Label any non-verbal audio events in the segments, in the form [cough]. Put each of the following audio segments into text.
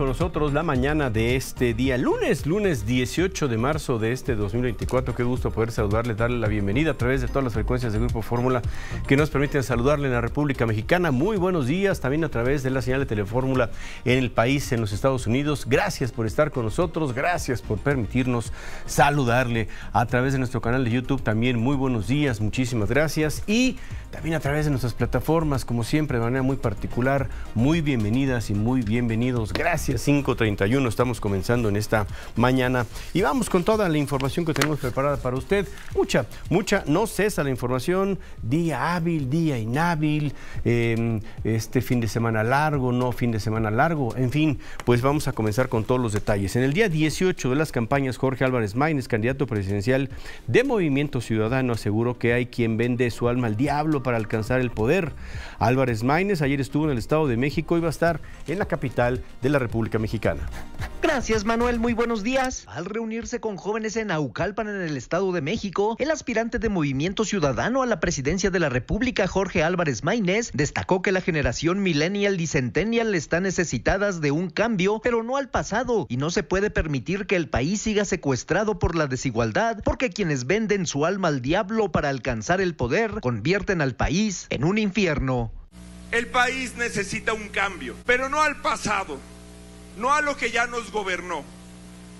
con nosotros la mañana de este día, lunes, lunes 18 de marzo de este 2024. Qué gusto poder saludarle, darle la bienvenida a través de todas las frecuencias del Grupo Fórmula que nos permiten saludarle en la República Mexicana. Muy buenos días, también a través de la señal de Telefórmula en el país, en los Estados Unidos. Gracias por estar con nosotros, gracias por permitirnos saludarle a través de nuestro canal de YouTube. También muy buenos días, muchísimas gracias. Y también a través de nuestras plataformas, como siempre, de manera muy particular, muy bienvenidas y muy bienvenidos Gracias, 531. Estamos comenzando en esta mañana y vamos con toda la información que tenemos preparada para usted. Mucha, mucha, no cesa la información. Día hábil, día inhábil, em, este fin de semana largo, no fin de semana largo. En fin, pues vamos a comenzar con todos los detalles. En el día 18 de las campañas, Jorge Álvarez Maínez, candidato presidencial de Movimiento Ciudadano, aseguró que hay quien vende su alma al diablo para alcanzar el poder. Álvarez Maínez ayer estuvo en el Estado de México y va a estar en la capital de la República Mexicana. Gracias Manuel, muy buenos días. Al reunirse con jóvenes en Aucalpan en el Estado de México, el aspirante de Movimiento Ciudadano a la presidencia de la República, Jorge Álvarez Maínez, destacó que la generación millennial y centennial está necesitadas de un cambio, pero no al pasado, y no se puede permitir que el país siga secuestrado por la desigualdad, porque quienes venden su alma al diablo para alcanzar el poder convierten al país en un infierno. El país necesita un cambio, pero no al pasado, no a lo que ya nos gobernó,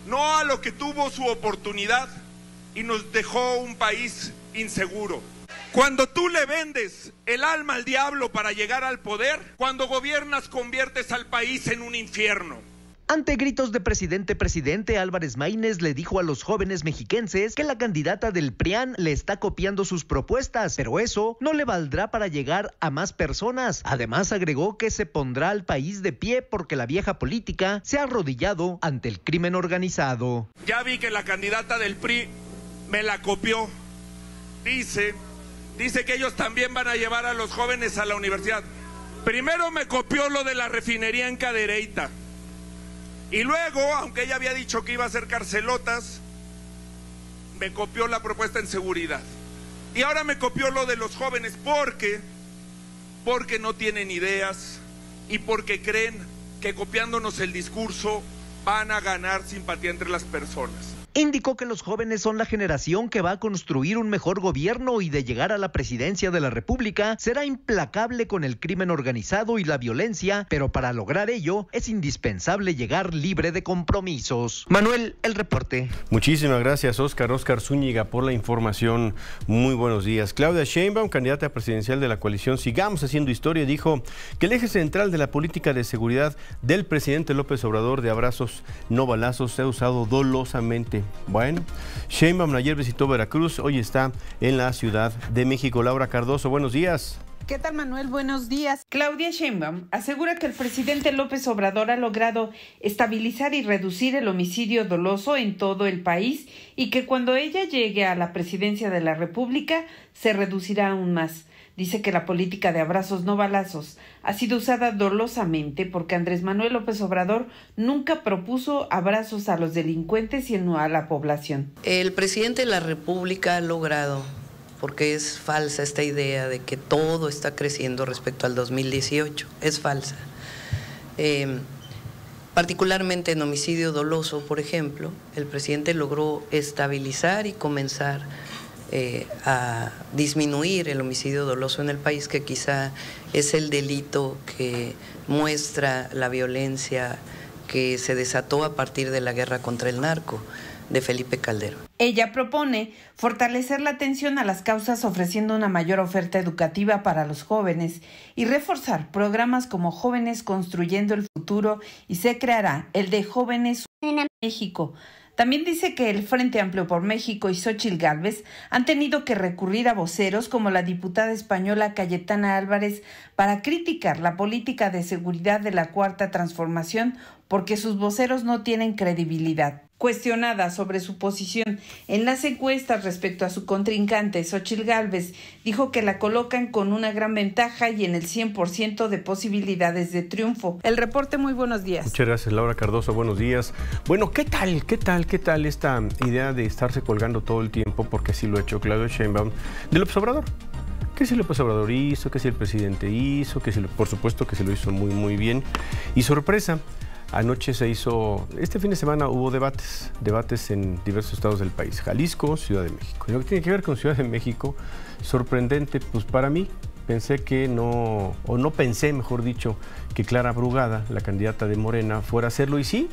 no a lo que tuvo su oportunidad y nos dejó un país inseguro. Cuando tú le vendes el alma al diablo para llegar al poder, cuando gobiernas conviertes al país en un infierno. Ante gritos de presidente, presidente Álvarez Maínez le dijo a los jóvenes mexiquenses que la candidata del PRIAN le está copiando sus propuestas, pero eso no le valdrá para llegar a más personas. Además agregó que se pondrá al país de pie porque la vieja política se ha arrodillado ante el crimen organizado. Ya vi que la candidata del PRI me la copió. Dice, dice que ellos también van a llevar a los jóvenes a la universidad. Primero me copió lo de la refinería en Cadereyta. Y luego, aunque ella había dicho que iba a hacer carcelotas, me copió la propuesta en seguridad. Y ahora me copió lo de los jóvenes porque porque no tienen ideas y porque creen que copiándonos el discurso van a ganar simpatía entre las personas. Indicó que los jóvenes son la generación que va a construir un mejor gobierno y de llegar a la presidencia de la República será implacable con el crimen organizado y la violencia, pero para lograr ello es indispensable llegar libre de compromisos. Manuel, el reporte. Muchísimas gracias, Oscar. Oscar Zúñiga, por la información. Muy buenos días. Claudia Sheinbaum, candidata presidencial de la coalición Sigamos Haciendo Historia, dijo que el eje central de la política de seguridad del presidente López Obrador de abrazos no balazos se ha usado dolosamente bueno, Sheinbaum ayer visitó Veracruz, hoy está en la Ciudad de México. Laura Cardoso, buenos días. ¿Qué tal Manuel? Buenos días. Claudia Sheinbaum asegura que el presidente López Obrador ha logrado estabilizar y reducir el homicidio doloso en todo el país y que cuando ella llegue a la presidencia de la República se reducirá aún más. Dice que la política de abrazos no balazos ha sido usada dolosamente porque Andrés Manuel López Obrador nunca propuso abrazos a los delincuentes sino a la población. El presidente de la República ha logrado, porque es falsa esta idea de que todo está creciendo respecto al 2018, es falsa. Eh, particularmente en homicidio doloso, por ejemplo, el presidente logró estabilizar y comenzar eh, a disminuir el homicidio doloso en el país, que quizá es el delito que muestra la violencia que se desató a partir de la guerra contra el narco de Felipe Calderón. Ella propone fortalecer la atención a las causas ofreciendo una mayor oferta educativa para los jóvenes y reforzar programas como Jóvenes Construyendo el Futuro y se creará el de Jóvenes en México también dice que el Frente Amplio por México y Xochil Gálvez han tenido que recurrir a voceros como la diputada española Cayetana Álvarez para criticar la política de seguridad de la Cuarta Transformación porque sus voceros no tienen credibilidad. Cuestionada sobre su posición en las encuestas respecto a su contrincante, Xochil Gálvez dijo que la colocan con una gran ventaja y en el 100% de posibilidades de triunfo. El reporte, muy buenos días. Muchas gracias, Laura Cardoso. Buenos días. Bueno, ¿qué tal, qué tal, qué tal esta idea de estarse colgando todo el tiempo, porque así lo ha hecho Claudio Sheinbaum, del observador? ¿Qué si López Obrador hizo? ¿Qué si el presidente hizo? ¿Qué si, por supuesto que se lo hizo muy, muy bien. Y sorpresa, Anoche se hizo, este fin de semana hubo debates, debates en diversos estados del país, Jalisco, Ciudad de México. Y lo que tiene que ver con Ciudad de México, sorprendente, pues para mí, pensé que no, o no pensé, mejor dicho, que Clara Brugada, la candidata de Morena, fuera a hacerlo. Y sí,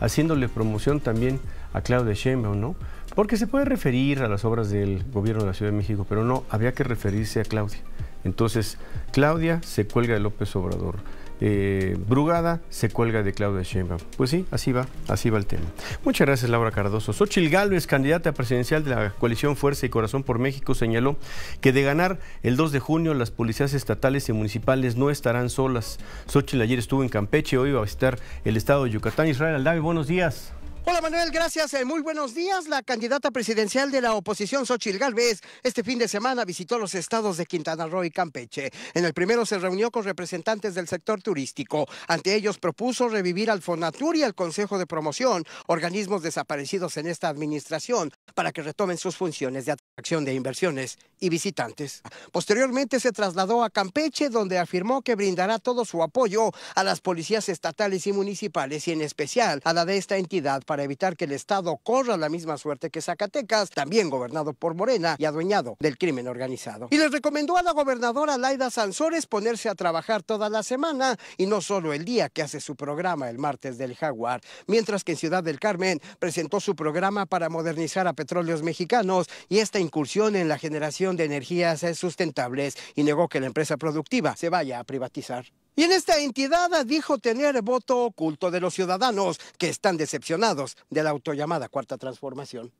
haciéndole promoción también a Claudia Sheinbaum, ¿no? Porque se puede referir a las obras del gobierno de la Ciudad de México, pero no, había que referirse a Claudia. Entonces, Claudia se cuelga de López Obrador. Eh, Brugada se cuelga de Claudia Sheinbaum. Pues sí, así va, así va el tema. Muchas gracias, Laura Cardoso. Xochil Gálvez, candidata presidencial de la coalición Fuerza y Corazón por México, señaló que de ganar el 2 de junio las policías estatales y municipales no estarán solas. Xochil ayer estuvo en Campeche, hoy va a visitar el estado de Yucatán. Israel Aldave, buenos días. Hola Manuel, gracias. Eh, muy buenos días. La candidata presidencial de la oposición, Xochil Gálvez, este fin de semana visitó los estados de Quintana Roo y Campeche. En el primero se reunió con representantes del sector turístico. Ante ellos propuso revivir al Fonatur y al Consejo de Promoción, organismos desaparecidos en esta administración, para que retomen sus funciones de atracción de inversiones y visitantes. Posteriormente se trasladó a Campeche, donde afirmó que brindará todo su apoyo a las policías estatales y municipales y en especial a la de esta entidad para evitar que el Estado corra la misma suerte que Zacatecas, también gobernado por Morena y adueñado del crimen organizado. Y les recomendó a la gobernadora Laida Sansores ponerse a trabajar toda la semana y no solo el día que hace su programa el martes del Jaguar, mientras que en Ciudad del Carmen presentó su programa para modernizar a petróleos mexicanos y esta incursión en la generación de energías sustentables y negó que la empresa productiva se vaya a privatizar. Y en esta entidad dijo tener voto oculto de los ciudadanos que están decepcionados de la autollamada Cuarta Transformación.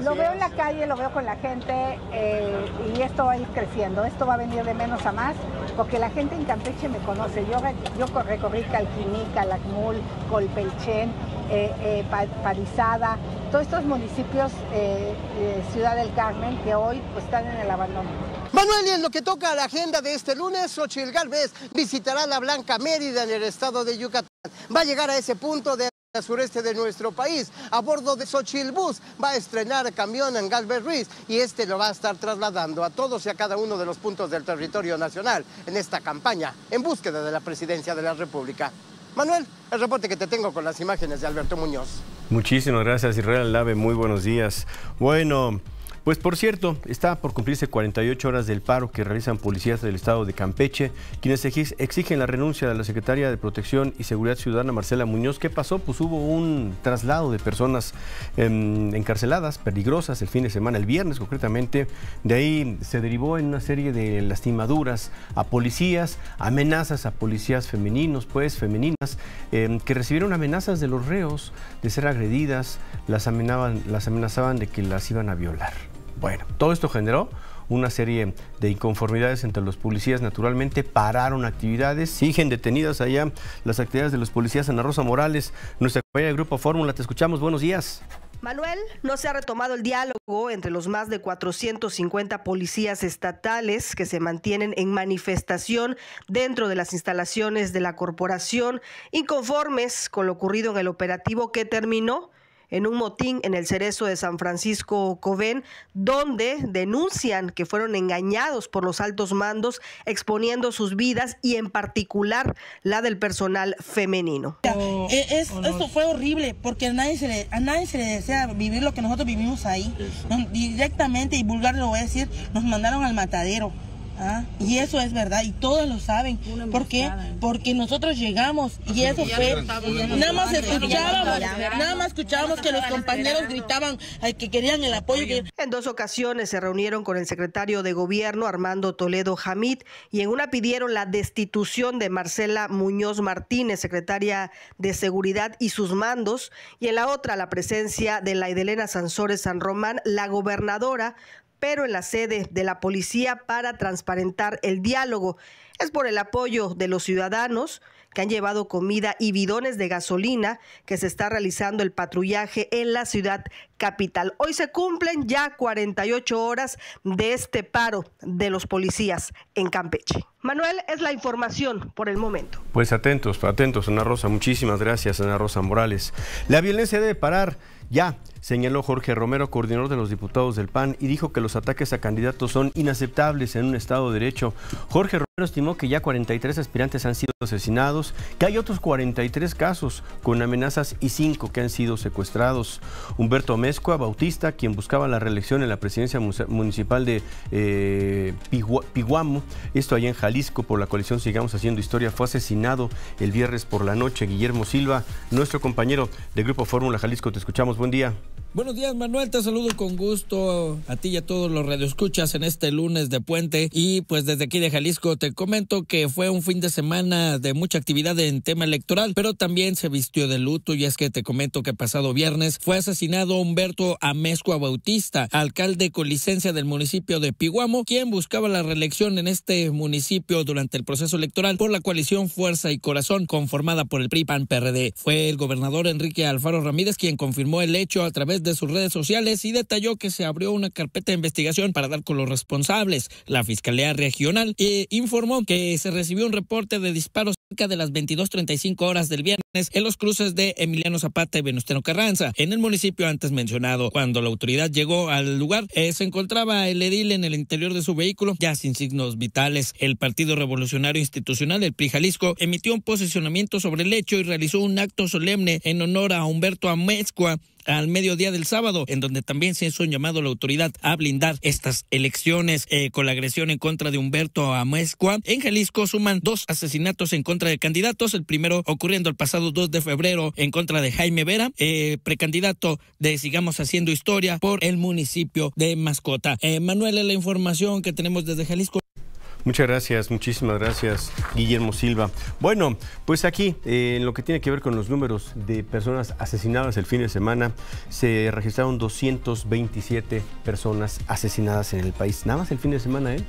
Lo veo en la calle, lo veo con la gente eh, y esto va a ir creciendo. Esto va a venir de menos a más porque la gente en Campeche me conoce. Yo, yo recorrí Calquiní, Calakmul, Colpelchen, eh, eh, todos estos municipios, Ciudad del Carmen, que hoy pues, están en el abandono. Manuel, y en lo que toca a la agenda de este lunes, Xochitl Galvez visitará la Blanca Mérida en el estado de Yucatán. Va a llegar a ese punto de sureste de nuestro país. A bordo de Xochitl Bus va a estrenar camión en Galvez Ruiz y este lo va a estar trasladando a todos y a cada uno de los puntos del territorio nacional en esta campaña en búsqueda de la presidencia de la República. Manuel, el reporte que te tengo con las imágenes de Alberto Muñoz. Muchísimas gracias, Israel Lave. Muy buenos días. Bueno, pues por cierto, está por cumplirse 48 horas del paro que realizan policías del estado de Campeche, quienes exigen la renuncia de la secretaria de Protección y Seguridad Ciudadana, Marcela Muñoz. ¿Qué pasó? Pues hubo un traslado de personas em, encarceladas, peligrosas, el fin de semana, el viernes concretamente. De ahí se derivó en una serie de lastimaduras a policías, amenazas a policías femeninos, pues femeninas, em, que recibieron amenazas de los reos de ser agredidas, las, las amenazaban de que las iban a violar. Bueno, todo esto generó una serie de inconformidades entre los policías. Naturalmente pararon actividades, siguen detenidas allá las actividades de los policías. Ana Rosa Morales, nuestra compañera de Grupo Fórmula, te escuchamos. Buenos días. Manuel, no se ha retomado el diálogo entre los más de 450 policías estatales que se mantienen en manifestación dentro de las instalaciones de la corporación, inconformes con lo ocurrido en el operativo que terminó en un motín en el cerezo de San Francisco Covén, donde denuncian que fueron engañados por los altos mandos, exponiendo sus vidas y en particular la del personal femenino. Eh, esto fue horrible porque a nadie, se le, a nadie se le desea vivir lo que nosotros vivimos ahí. Directamente y vulgar lo voy a decir, nos mandaron al matadero. ¿Ah? Y eso es verdad, y todos lo saben. ¿Por qué? Porque nosotros llegamos y eso fue. Nada más escuchábamos, nada más escuchábamos que los compañeros gritaban que querían el apoyo. En dos ocasiones se reunieron con el secretario de gobierno Armando Toledo Hamid y en una pidieron la destitución de Marcela Muñoz Martínez, secretaria de Seguridad y sus mandos, y en la otra la presencia de la Idelena Sansores San Román, la gobernadora, pero en la sede de la policía para transparentar el diálogo. Es por el apoyo de los ciudadanos que han llevado comida y bidones de gasolina que se está realizando el patrullaje en la ciudad capital. Hoy se cumplen ya 48 horas de este paro de los policías en Campeche. Manuel, es la información por el momento. Pues atentos, atentos, Ana Rosa. Muchísimas gracias, Ana Rosa Morales. La violencia debe parar ya, señaló Jorge Romero, coordinador de los diputados del PAN, y dijo que los ataques a candidatos son inaceptables en un Estado de Derecho. Jorge estimó que ya 43 aspirantes han sido asesinados, que hay otros 43 casos con amenazas y 5 que han sido secuestrados. Humberto Amezcua Bautista, quien buscaba la reelección en la presidencia municipal de eh, Piguamo, esto allá en Jalisco por la coalición Sigamos Haciendo Historia, fue asesinado el viernes por la noche. Guillermo Silva, nuestro compañero de Grupo Fórmula Jalisco, te escuchamos. Buen día. Buenos días, Manuel. Te saludo con gusto a ti y a todos los radioescuchas en este lunes de puente. Y pues desde aquí de Jalisco te comento que fue un fin de semana de mucha actividad en tema electoral, pero también se vistió de luto. Y es que te comento que pasado viernes fue asesinado Humberto Amezcua Bautista, alcalde con licencia del municipio de Piguamo, quien buscaba la reelección en este municipio durante el proceso electoral por la coalición Fuerza y Corazón, conformada por el PRI-PAN-PRD. Fue el gobernador Enrique Alfaro Ramírez quien confirmó el hecho a través de sus redes sociales y detalló que se abrió una carpeta de investigación para dar con los responsables. La Fiscalía Regional eh, informó que se recibió un reporte de disparos cerca de las 22.35 horas del viernes en los cruces de Emiliano Zapata y Venustiano Carranza, en el municipio antes mencionado. Cuando la autoridad llegó al lugar, eh, se encontraba el edil en el interior de su vehículo, ya sin signos vitales. El Partido Revolucionario Institucional, el PRI Jalisco, emitió un posicionamiento sobre el hecho y realizó un acto solemne en honor a Humberto Amezcua, al mediodía del sábado, en donde también se hizo un llamado a la autoridad a blindar estas elecciones eh, con la agresión en contra de Humberto Amezcua. En Jalisco suman dos asesinatos en contra de candidatos, el primero ocurriendo el pasado 2 de febrero en contra de Jaime Vera, eh, precandidato de Sigamos Haciendo Historia por el municipio de Mascota. Eh, Manuel, la información que tenemos desde Jalisco. Muchas gracias, muchísimas gracias, Guillermo Silva. Bueno, pues aquí, eh, en lo que tiene que ver con los números de personas asesinadas el fin de semana, se registraron 227 personas asesinadas en el país. Nada más el fin de semana, ¿eh?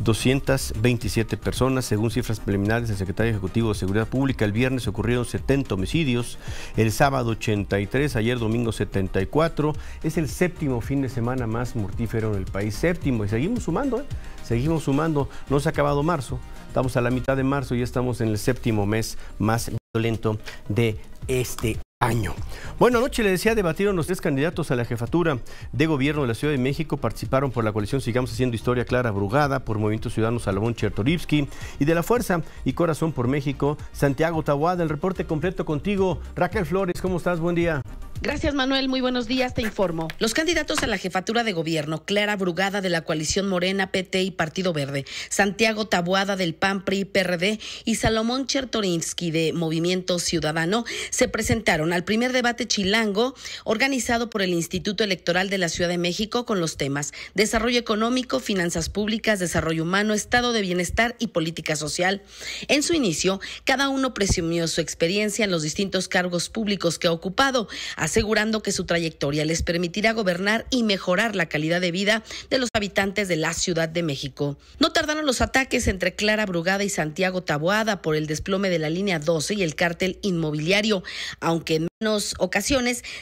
227 personas, según cifras preliminares del secretario ejecutivo de Seguridad Pública. El viernes ocurrieron 70 homicidios, el sábado 83, ayer domingo 74. Es el séptimo fin de semana más mortífero en el país, séptimo, y seguimos sumando, ¿eh? seguimos sumando. No se ha acabado marzo, estamos a la mitad de marzo y estamos en el séptimo mes más violento de este año. Bueno, anoche le decía, debatieron los tres candidatos a la jefatura de gobierno de la Ciudad de México. Participaron por la coalición Sigamos Haciendo Historia Clara Brugada, por Movimiento Ciudadano Salomón Chertorivsky y de la Fuerza y Corazón por México, Santiago Tahuada. El reporte completo contigo. Raquel Flores, ¿cómo estás? Buen día. Gracias, Manuel. Muy buenos días. Te informo. Los candidatos a la jefatura de gobierno, Clara Brugada de la coalición Morena, PT y Partido Verde, Santiago Tabuada del PAN, PRI, PRD y Salomón Chertorinsky de Movimiento Ciudadano, se presentaron al primer debate chilango organizado por el Instituto Electoral de la Ciudad de México con los temas desarrollo económico, finanzas públicas, desarrollo humano, estado de bienestar y política social. En su inicio, cada uno presumió su experiencia en los distintos cargos públicos que ha ocupado asegurando que su trayectoria les permitirá gobernar y mejorar la calidad de vida de los habitantes de la Ciudad de México. No tardaron los ataques entre Clara Brugada y Santiago Taboada por el desplome de la línea 12 y el cártel inmobiliario, aunque en menos ocasiones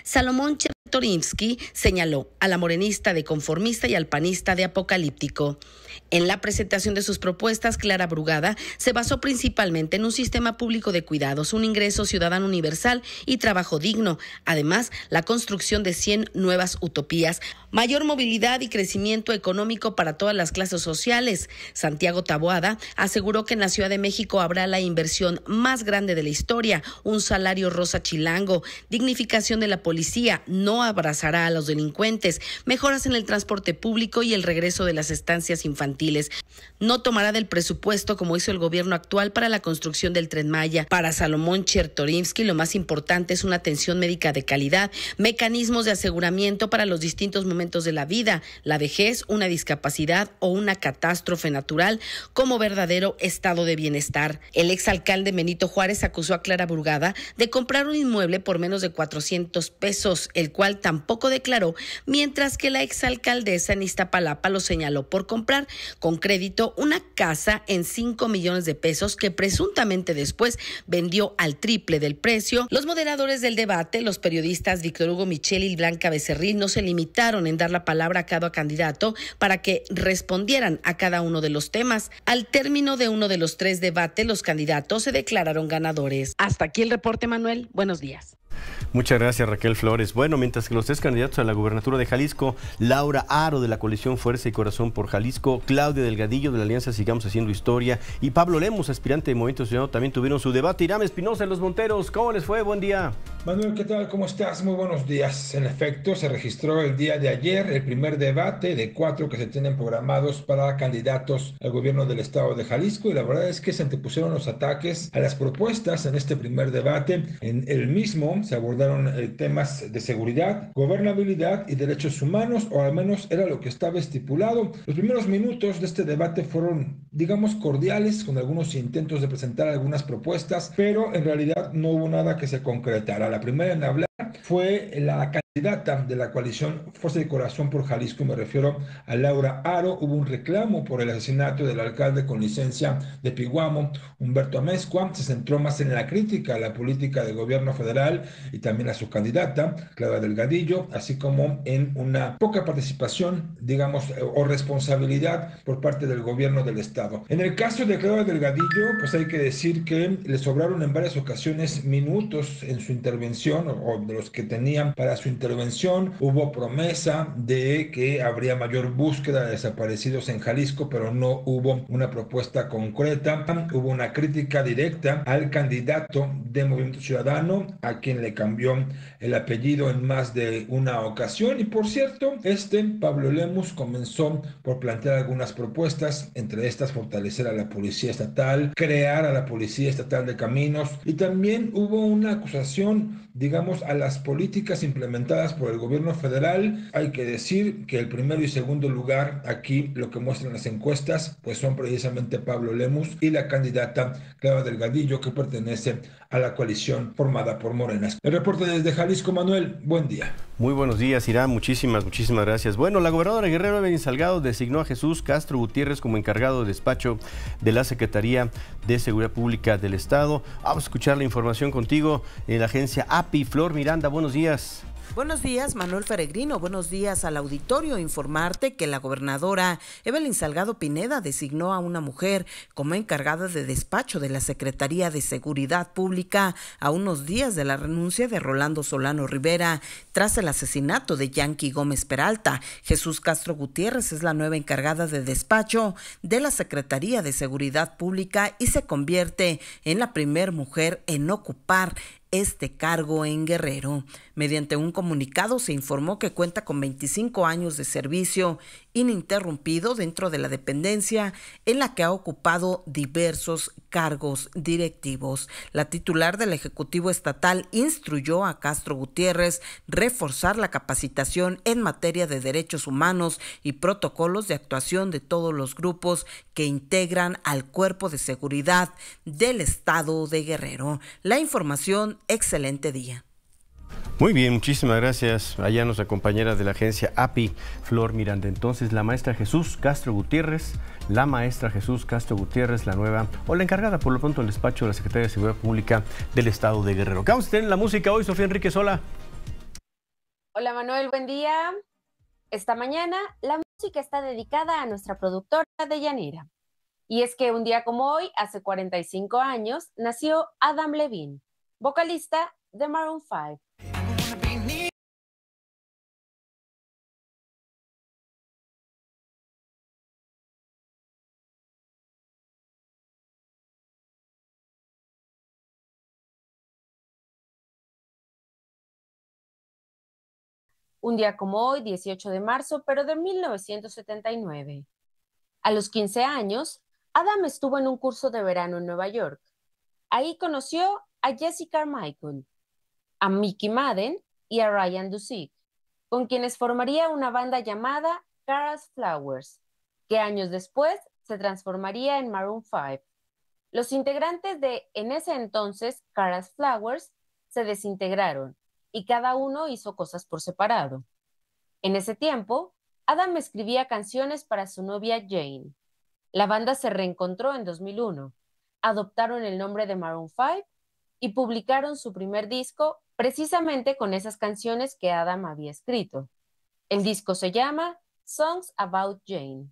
Salomón Chertorinsky señaló a la morenista de conformista y al panista de apocalíptico. En la presentación de sus propuestas, Clara Brugada se basó principalmente en un sistema público de cuidados, un ingreso ciudadano universal y trabajo digno. Además, la construcción de 100 nuevas utopías, mayor movilidad y crecimiento económico para todas las clases sociales. Santiago Taboada aseguró que en la Ciudad de México habrá la inversión más grande de la historia, un salario rosa chilango, dignificación de la policía, no abrazará a los delincuentes, mejoras en el transporte público y el regreso de las estancias infantiles no tomará del presupuesto como hizo el gobierno actual para la construcción del tren Maya. Para Salomón Chertorinsky, lo más importante es una atención médica de calidad, mecanismos de aseguramiento para los distintos momentos de la vida, la vejez, una discapacidad o una catástrofe natural como verdadero estado de bienestar. El exalcalde Benito Juárez acusó a Clara Burgada de comprar un inmueble por menos de 400 pesos, el cual tampoco declaró, mientras que la exalcaldesa en Iztapalapa lo señaló por comprar con crédito una casa en 5 millones de pesos que presuntamente después vendió al triple del precio. Los moderadores del debate, los periodistas Víctor Hugo Michel y Blanca Becerril, no se limitaron en dar la palabra a cada candidato para que respondieran a cada uno de los temas. Al término de uno de los tres debates, los candidatos se declararon ganadores. Hasta aquí el reporte, Manuel. Buenos días. Muchas gracias Raquel Flores. Bueno, mientras que los tres candidatos a la gubernatura de Jalisco, Laura Aro de la coalición Fuerza y Corazón por Jalisco, Claudia Delgadillo de la Alianza Sigamos Haciendo Historia y Pablo Lemos, aspirante de Movimiento Ciudadano, también tuvieron su debate. Irán Espinosa de Los Monteros, ¿cómo les fue? Buen día. Manuel, ¿qué tal? ¿Cómo estás? Muy buenos días. En efecto, se registró el día de ayer el primer debate de cuatro que se tienen programados para candidatos al gobierno del estado de Jalisco y la verdad es que se antepusieron los ataques a las propuestas en este primer debate. En el mismo se abordó eh, temas de seguridad, gobernabilidad y derechos humanos, o al menos era lo que estaba estipulado. Los primeros minutos de este debate fueron, digamos, cordiales, con algunos intentos de presentar algunas propuestas, pero en realidad no hubo nada que se concretara. La primera en hablar fue la candidata de la coalición Fuerza de Corazón por Jalisco, me refiero a Laura Aro, hubo un reclamo por el asesinato del alcalde con licencia de Piguamo, Humberto Amezcua, se centró más en la crítica a la política del gobierno federal y también a su candidata, Clara Delgadillo, así como en una poca participación, digamos, o responsabilidad por parte del gobierno del estado. En el caso de Clara Delgadillo, pues hay que decir que le sobraron en varias ocasiones minutos en su intervención o de los que tenían para su intervención. Hubo promesa de que habría mayor búsqueda de desaparecidos en Jalisco, pero no hubo una propuesta concreta. Hubo una crítica directa al candidato de Movimiento Ciudadano, a quien le cambió el apellido en más de una ocasión. Y por cierto, este Pablo Lemus comenzó por plantear algunas propuestas, entre estas fortalecer a la policía estatal, crear a la policía estatal de caminos y también hubo una acusación, digamos, a las políticas implementadas por el gobierno federal. Hay que decir que el primero y segundo lugar aquí, lo que muestran las encuestas, pues son precisamente Pablo Lemus y la candidata Clara Delgadillo, que pertenece a la coalición formada por Morenas. El reporte desde Jalisco, Manuel, buen día. Muy buenos días, Irán. Muchísimas, muchísimas gracias. Bueno, la gobernadora Guerrero Evelyn Salgado designó a Jesús Castro Gutiérrez como encargado de despacho de la Secretaría de Seguridad Pública del Estado. Vamos a escuchar la información contigo en la agencia API. Flor Miranda, buenos días. Buenos días, Manuel Peregrino. Buenos días al auditorio. Informarte que la gobernadora Evelyn Salgado Pineda designó a una mujer como encargada de despacho de la Secretaría de Seguridad Pública a unos días de la renuncia de Rolando Solano Rivera tras el asesinato de Yankee Gómez Peralta. Jesús Castro Gutiérrez es la nueva encargada de despacho de la Secretaría de Seguridad Pública y se convierte en la primer mujer en ocupar este cargo en Guerrero. Mediante un comunicado se informó que cuenta con 25 años de servicio ininterrumpido dentro de la dependencia en la que ha ocupado diversos cargos directivos. La titular del Ejecutivo Estatal instruyó a Castro Gutiérrez reforzar la capacitación en materia de derechos humanos y protocolos de actuación de todos los grupos que integran al cuerpo de seguridad del Estado de Guerrero. La información, excelente día. Muy bien, muchísimas gracias. Allá nos acompañera de la agencia API, Flor Miranda. Entonces, la maestra Jesús Castro Gutiérrez, la maestra Jesús Castro Gutiérrez, la nueva, o la encargada por lo pronto del despacho de la Secretaría de Seguridad Pública del Estado de Guerrero. ¿Qué vamos a tener la música hoy, Sofía Enrique Sola? Hola Manuel, buen día. Esta mañana la música está dedicada a nuestra productora de Yanira. Y es que un día como hoy, hace 45 años, nació Adam Levine, vocalista de Maroon 5. un día como hoy, 18 de marzo, pero de 1979. A los 15 años, Adam estuvo en un curso de verano en Nueva York. Ahí conoció a Jessica Carmichael, a Mickey Madden y a Ryan Dusick, con quienes formaría una banda llamada Cara's Flowers, que años después se transformaría en Maroon 5. Los integrantes de en ese entonces Cara's Flowers se desintegraron y cada uno hizo cosas por separado. En ese tiempo, Adam escribía canciones para su novia Jane. La banda se reencontró en 2001, adoptaron el nombre de Maroon 5 y publicaron su primer disco precisamente con esas canciones que Adam había escrito. El disco se llama Songs About Jane.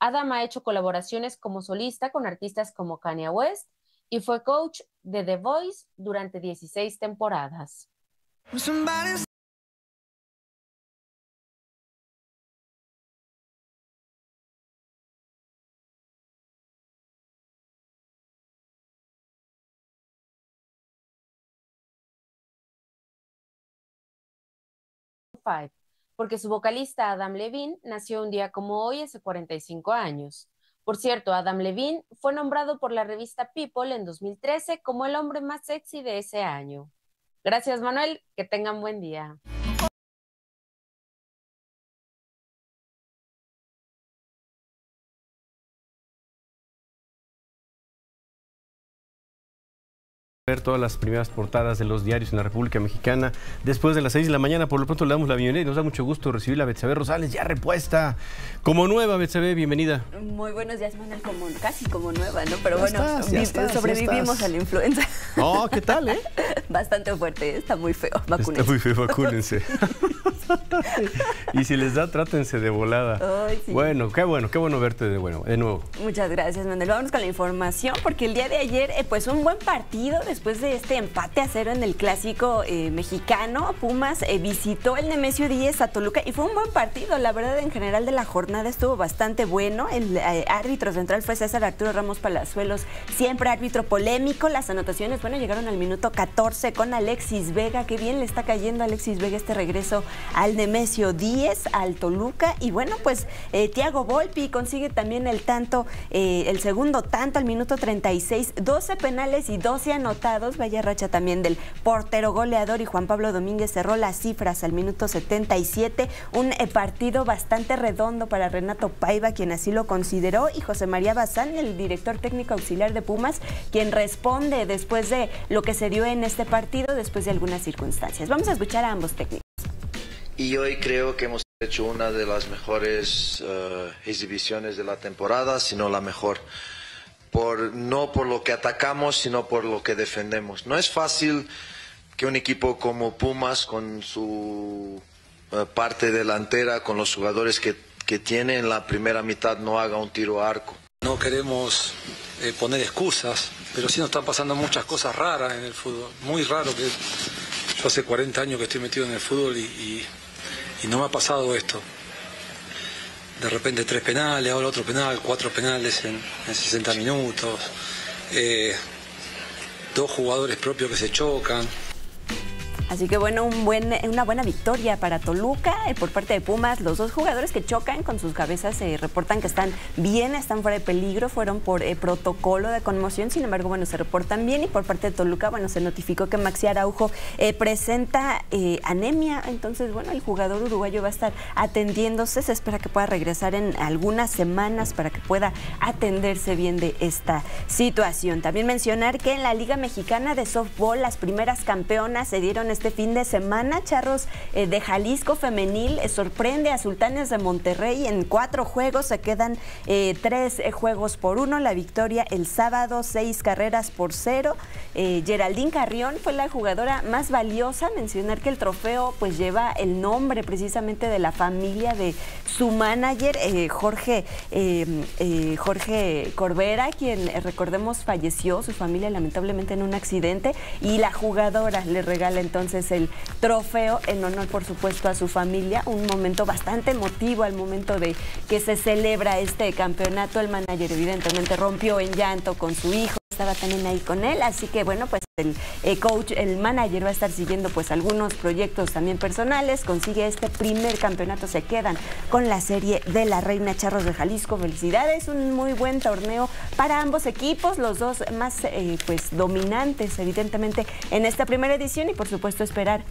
Adam ha hecho colaboraciones como solista con artistas como Kanye West y fue coach de The Voice durante 16 temporadas. Porque su vocalista Adam Levine nació un día como hoy hace 45 años. Por cierto, Adam Levine fue nombrado por la revista People en 2013 como el hombre más sexy de ese año. Gracias, Manuel. Que tengan buen día. Ver todas las primeras portadas de los diarios en la República Mexicana después de las 6 de la mañana. Por lo pronto le damos la bienvenida y nos da mucho gusto recibir a Betsabe Rosales ya repuesta como nueva. Betsabe, bienvenida. Muy buenos días, Manuel, como, casi como nueva, ¿no? Pero bueno, sobrevivimos a la influenza. Oh, ¿qué tal, eh? [laughs] Bastante fuerte, está muy feo. Vacúnense. Está muy feo, vacúnense. [laughs] y si les da, trátense de volada. Bueno, qué bueno, qué bueno verte de, bueno, de nuevo. Muchas gracias, Manuel. Vamos con la información porque el día de ayer, eh, pues un buen partido después de este empate a cero en el clásico eh, mexicano, Pumas eh, visitó el Nemesio 10 a Toluca y fue un buen partido. La verdad, en general de la jornada estuvo bastante bueno. El eh, árbitro central fue César Arturo Ramos Palazuelos, siempre árbitro polémico. Las anotaciones, bueno, llegaron al minuto 14 con Alexis Vega. Qué bien le está cayendo a Alexis Vega este regreso al Nemesio 10, al Toluca. Y bueno, pues Tiago Volpi consigue también el tanto, el segundo tanto al minuto 36, 12 penales y 12 anotaciones Vaya racha también del portero goleador y Juan Pablo Domínguez cerró las cifras al minuto 77. Un eh, partido bastante redondo para Renato Paiva, quien así lo consideró, y José María Bazán, el director técnico auxiliar de Pumas, quien responde después de lo que se dio en este partido, después de algunas circunstancias. Vamos a escuchar a ambos técnicos. Y hoy creo que hemos hecho una de las mejores eh, exhibiciones de la temporada, sino la mejor por, no por lo que atacamos, sino por lo que defendemos. No es fácil que un equipo como Pumas, con su eh, parte delantera, con los jugadores que, que, tiene en la primera mitad, no haga un tiro a arco. No queremos eh, poner excusas, pero sí nos están pasando muchas cosas raras en el fútbol. Muy raro que yo hace 40 años que estoy metido en el fútbol y no me ha pasado esto de repente tres penales, ahora otro penal, cuatro penales en, 60 minutos, eh, dos jugadores propios que se chocan. Así que bueno, un buen, una buena victoria para Toluca eh, por parte de Pumas. Los dos jugadores que chocan con sus cabezas se reportan que están bien, están fuera de peligro, fueron por eh, protocolo de conmoción, sin embargo, bueno, se reportan bien y por parte de Toluca, bueno, se notificó que Maxi Araujo eh, presenta anemia, entonces, bueno, el jugador uruguayo va a estar atendiéndose, se espera que pueda regresar en algunas semanas para que pueda atenderse bien de esta situación. También mencionar que en la Liga Mexicana de Softball las primeras campeonas se dieron este fin de semana. Charros eh, de Jalisco Femenil eh, sorprende a Sultanes de Monterrey en cuatro juegos. Se quedan eh, tres juegos por uno. La victoria el sábado, seis carreras por cero. Geraldine Carrión fue la jugadora más valiosa. Mencionar que el trofeo pues lleva el nombre precisamente de la familia de su manager, Jorge, Jorge Corbera, quien recordemos falleció, su familia lamentablemente en un accidente. Y la jugadora le regala entonces es el trofeo en honor, por supuesto, a su familia. Un momento bastante emotivo al momento de que se celebra este campeonato. El manager evidentemente rompió en llanto con su hijo estaba también ahí con él, así que bueno, pues el eh, coach, el manager va a estar siguiendo pues algunos proyectos también personales, consigue este primer campeonato, se quedan con la serie de la Reina Charros de Jalisco, felicidades, un muy buen torneo para ambos equipos, los dos más eh, pues dominantes evidentemente en esta primera edición y por supuesto esperar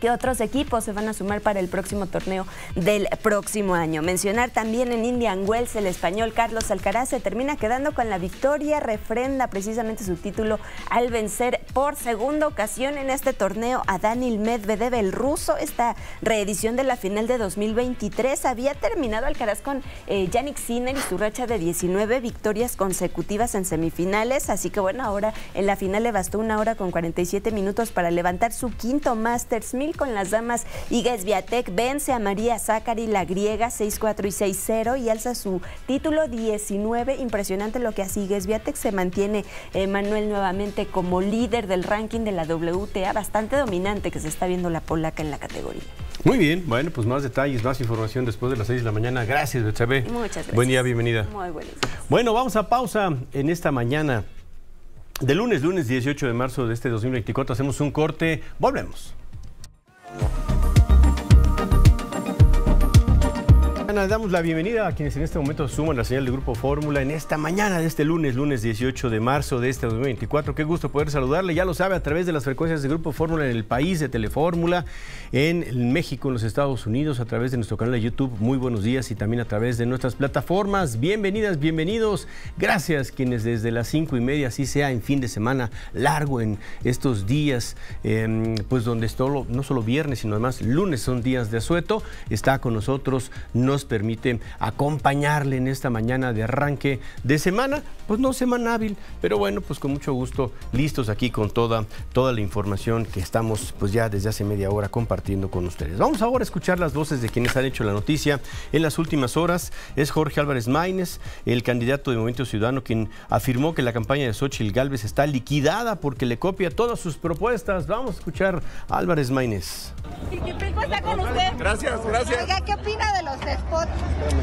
que otros equipos se van a sumar para el próximo torneo del próximo año. Mencionar también en Indian Wells el español Carlos Alcaraz se termina quedando con la victoria, refrenda precisamente su título al vencer por segunda ocasión en este torneo a Daniel Medvedev, el ruso. Esta reedición de la final de 2023 había terminado Alcaraz con eh, Yannick Sinner y su racha de 19 victorias consecutivas en semifinales, así que bueno, ahora en la final le bastó una hora con 47 minutos para levantar su quinto Masters 1000 con las damas Igues Viatec vence a María Zacari la griega 6-4 y 6-0 y alza su título 19. Impresionante lo que hace Igues Viatec. Se mantiene eh, Manuel nuevamente como líder del ranking de la WTA, bastante dominante que se está viendo la polaca en la categoría. Muy bien, bueno, pues más detalles, más información después de las 6 de la mañana. Gracias, Betsabe. Muchas gracias. Buen día, bienvenida. Muy buenos Bueno, vamos a pausa en esta mañana. De lunes, lunes 18 de marzo de este 2024, hacemos un corte. Volvemos. Damos la bienvenida a quienes en este momento suman la señal de Grupo Fórmula en esta mañana de este lunes, lunes 18 de marzo de este 2024. Qué gusto poder saludarle, ya lo sabe, a través de las frecuencias de Grupo Fórmula en el país, de Telefórmula, en México, en los Estados Unidos, a través de nuestro canal de YouTube. Muy buenos días y también a través de nuestras plataformas. Bienvenidas, bienvenidos. Gracias quienes desde las cinco y media, así sea en fin de semana largo, en estos días, eh, pues donde es no solo viernes, sino además lunes son días de asueto, está con nosotros, nos permite acompañarle en esta mañana de arranque de semana, pues no semana hábil, pero bueno, pues con mucho gusto listos aquí con toda, toda la información que estamos pues ya desde hace media hora compartiendo con ustedes. Vamos ahora a escuchar las voces de quienes han hecho la noticia en las últimas horas. Es Jorge Álvarez Maínez, el candidato de Movimiento Ciudadano, quien afirmó que la campaña de Xochitl Gálvez está liquidada porque le copia todas sus propuestas. Vamos a escuchar a Álvarez Maínez. está con usted. Gracias, gracias. Oiga, ¿qué opina de los spots?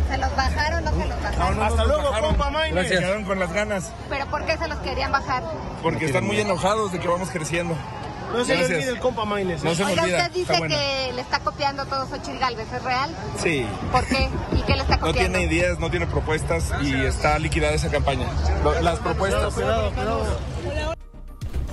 ¿Se los bajaron o no se los bajaron? Hasta luego, compa Maine. Se quedaron con las ganas. ¿Pero por qué se los querían bajar? Porque están muy enojados de que vamos creciendo. No se le olvide el compa Maines. No se me Oiga, olvida. usted dice bueno. que le está copiando todo Xochitl Galvez, ¿es real? Sí. ¿Por qué? ¿Y qué le está No copiando? tiene ideas, no tiene propuestas y está liquidada esa campaña. Las propuestas.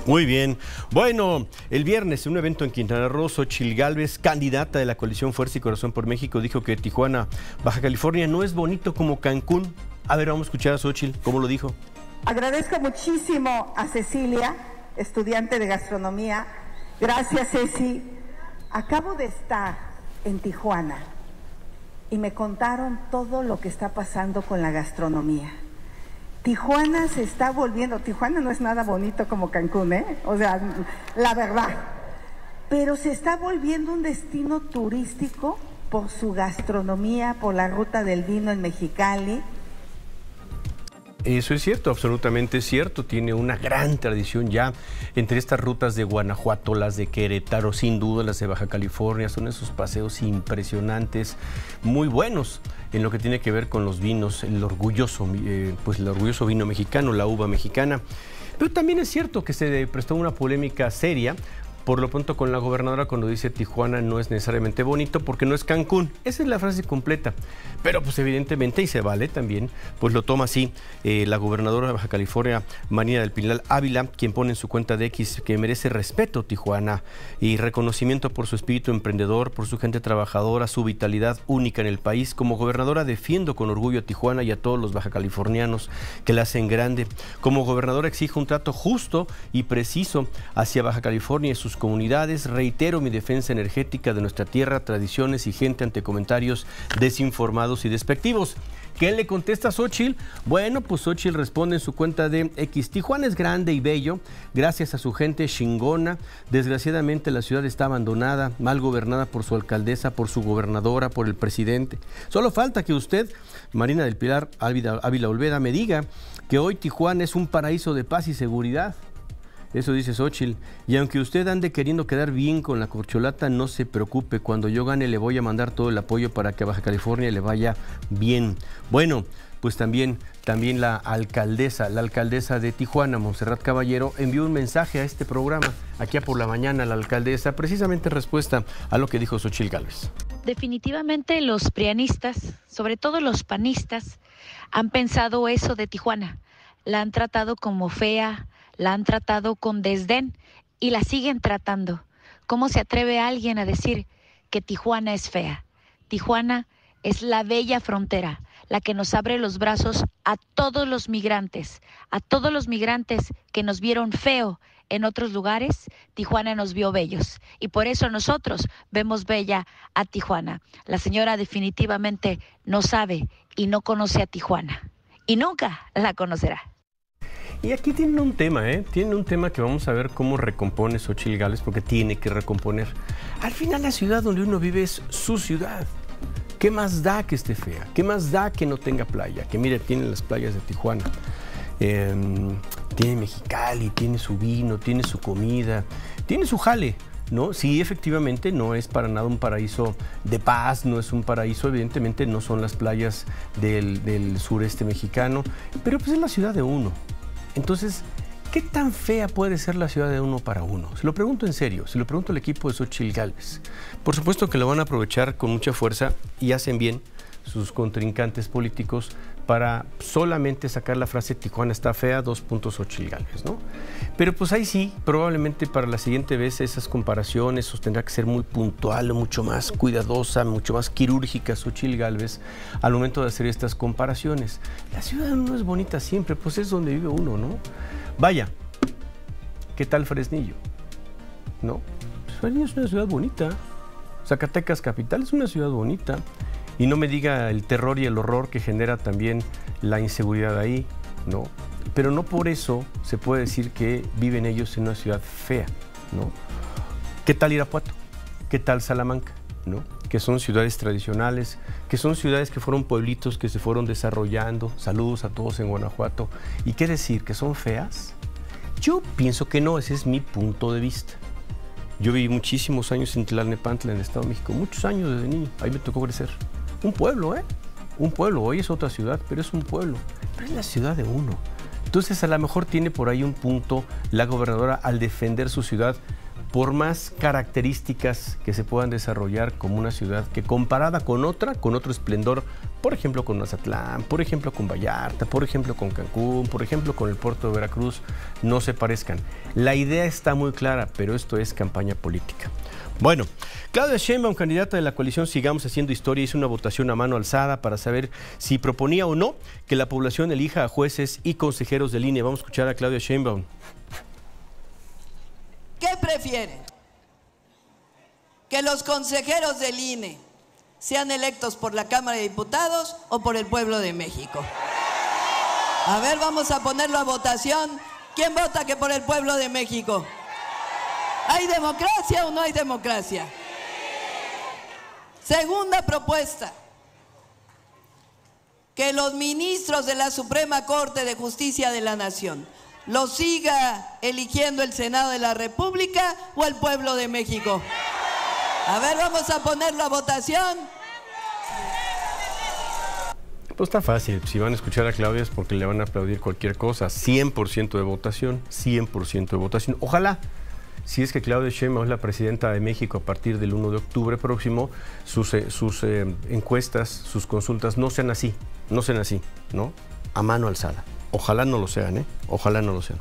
Muy bien. Bueno, el viernes en un evento en Quintana Roo, Xochil Gálvez, candidata de la coalición Fuerza y Corazón por México, dijo que Tijuana, Baja California, no es bonito como Cancún. A ver, vamos a escuchar a Xochil, ¿cómo lo dijo? Agradezco muchísimo a Cecilia, estudiante de gastronomía. Gracias, Ceci. Acabo de estar en Tijuana y me contaron todo lo que está pasando con la gastronomía. Tijuana se está volviendo, Tijuana no es nada bonito como Cancún, ¿eh? O sea, la verdad. Pero se está volviendo un destino turístico por su gastronomía, por la ruta del vino en Mexicali. Eso es cierto, absolutamente cierto. Tiene una gran tradición ya entre estas rutas de Guanajuato, las de Querétaro, sin duda las de Baja California. Son esos paseos impresionantes, muy buenos en lo que tiene que ver con los vinos, el orgulloso, eh, pues el orgulloso vino mexicano, la uva mexicana. Pero también es cierto que se prestó una polémica seria por lo pronto con la gobernadora cuando dice Tijuana no es necesariamente bonito porque no es Cancún. Esa es la frase completa. Pero pues evidentemente, y se vale también, pues lo toma así eh, la gobernadora de Baja California, Marina del Pilar Ávila, quien pone en su cuenta de X que merece respeto Tijuana y reconocimiento por su espíritu emprendedor, por su gente trabajadora, su vitalidad única en el país. Como gobernadora defiendo con orgullo a Tijuana y a todos los baja californianos que la hacen grande. Como gobernadora exijo un trato justo y preciso hacia Baja California y sus comunidades. Reitero mi defensa energética de nuestra tierra, tradiciones y gente ante comentarios desinformados y despectivos. ¿Qué le contesta Xochitl? Bueno, pues Xochitl responde en su cuenta de X. Tijuana es grande y bello, gracias a su gente chingona. Desgraciadamente la ciudad está abandonada, mal gobernada por su alcaldesa, por su gobernadora, por el presidente. Solo falta que usted, Marina del Pilar Ávila, Olveda, me diga que hoy Tijuana es un paraíso de paz y seguridad. Eso dice Xochitl. Y aunque usted ande queriendo quedar bien con la corcholata, no se preocupe. Cuando yo gane le voy a mandar todo el apoyo para que a Baja California le vaya bien. Bueno, pues también, también la alcaldesa, la alcaldesa de Tijuana, Montserrat Caballero, envió un mensaje a este programa, aquí a por la mañana, la alcaldesa, precisamente en respuesta a lo que dijo Xochitl Gálvez. Definitivamente los prianistas, sobre todo los panistas, han pensado eso de Tijuana. La han tratado como fea, la han tratado con desdén y la siguen tratando. ¿Cómo se atreve alguien a decir que Tijuana es fea? Tijuana es la bella frontera, la que nos abre los brazos a todos los migrantes, a todos los migrantes que nos vieron feo en otros lugares, Tijuana nos vio bellos y por eso nosotros vemos bella a Tijuana. La señora definitivamente no sabe y no conoce a Tijuana y nunca la conocerá. Y aquí tienen un tema, ¿eh? Tienen un tema que vamos a ver cómo recompone Xochitl Gales, porque tiene que recomponer. Al final la ciudad donde uno vive es su ciudad. ¿Qué más da que esté fea? ¿Qué más da que no tenga playa? Que mire, tiene las playas de Tijuana. Em, tiene Mexicali, tiene su vino, tiene su comida, tiene su jale. ¿no? Sí, efectivamente, no es para nada un paraíso de paz, no es un paraíso, evidentemente no son las playas del, del sureste mexicano, pero pues es la ciudad de uno. Entonces, ¿qué tan fea puede ser la ciudad de uno para uno? Se lo pregunto en serio, se lo pregunto al equipo de Xochitl Galvez. Por supuesto que lo van a aprovechar con mucha fuerza y hacen bien sus contrincantes políticos para solamente sacar la frase Tijuana está fea, dos puntos Ochilgalves, ¿no? Pero pues ahí sí, probablemente para la siguiente vez esas comparaciones tendrá que ser muy puntual, mucho más cuidadosa, mucho más quirúrgica Xochil Galvez al momento de hacer estas comparaciones. La ciudad no es bonita siempre, pues es donde vive uno, ¿no? Vaya, ¿qué tal Fresnillo? ¿No? Pues Fresnillo es una ciudad bonita. Zacatecas capital es una ciudad bonita. Y no me diga el terror y el horror que genera también la inseguridad ahí, ¿no? Pero no por eso se puede decir que viven ellos en una ciudad fea, ¿no? ¿Qué tal Irapuato? ¿Qué tal Salamanca? ¿no? Que son ciudades tradicionales, que son ciudades que fueron pueblitos que se fueron desarrollando. Saludos a todos en Guanajuato. ¿Y qué decir? ¿Que son feas? Yo pienso que no, ese es mi punto de vista. Yo viví muchísimos años en Tlalnepantla, en el Estado de México, muchos años desde niño, ahí me tocó crecer. Un pueblo, ¿eh? Un pueblo, hoy es otra ciudad, pero es un pueblo, pero es la ciudad de uno. Entonces a lo mejor tiene por ahí un punto la gobernadora al defender su ciudad por más características que se puedan desarrollar como una ciudad que comparada con otra, con otro esplendor, por ejemplo con Mazatlán, por ejemplo con Vallarta, por ejemplo con Cancún, por ejemplo con el puerto de Veracruz, no se parezcan. La idea está muy clara, pero esto es campaña política. Bueno, Claudia Sheinbaum, candidata de la coalición Sigamos Haciendo Historia, hizo una votación a mano alzada para saber si proponía o no que la población elija a jueces y consejeros de línea. Vamos a escuchar a Claudia Sheinbaum. ¿Qué prefieren? ¿Que los consejeros del INE sean electos por la Cámara de Diputados o por el pueblo de México? A ver, vamos a ponerlo a votación. ¿Quién vota que por el pueblo de México? ¿Hay democracia o no hay democracia? Segunda propuesta. Que los ministros de la Suprema Corte de Justicia de la Nación lo siga eligiendo el Senado de la República o el pueblo de México. A ver, vamos a ponerlo a votación. Pues está fácil, si van a escuchar a Claudia es porque le van a aplaudir cualquier cosa. 100% de votación, 100% de votación. Ojalá, si es que Claudia Sheinbaum es la presidenta de México a partir del 1 de octubre próximo, sus, eh, eh, encuestas, sus consultas no sean así, no sean así, ¿no? A mano alzada. Ojalá no lo sean, ¿eh? Ojalá no lo sean.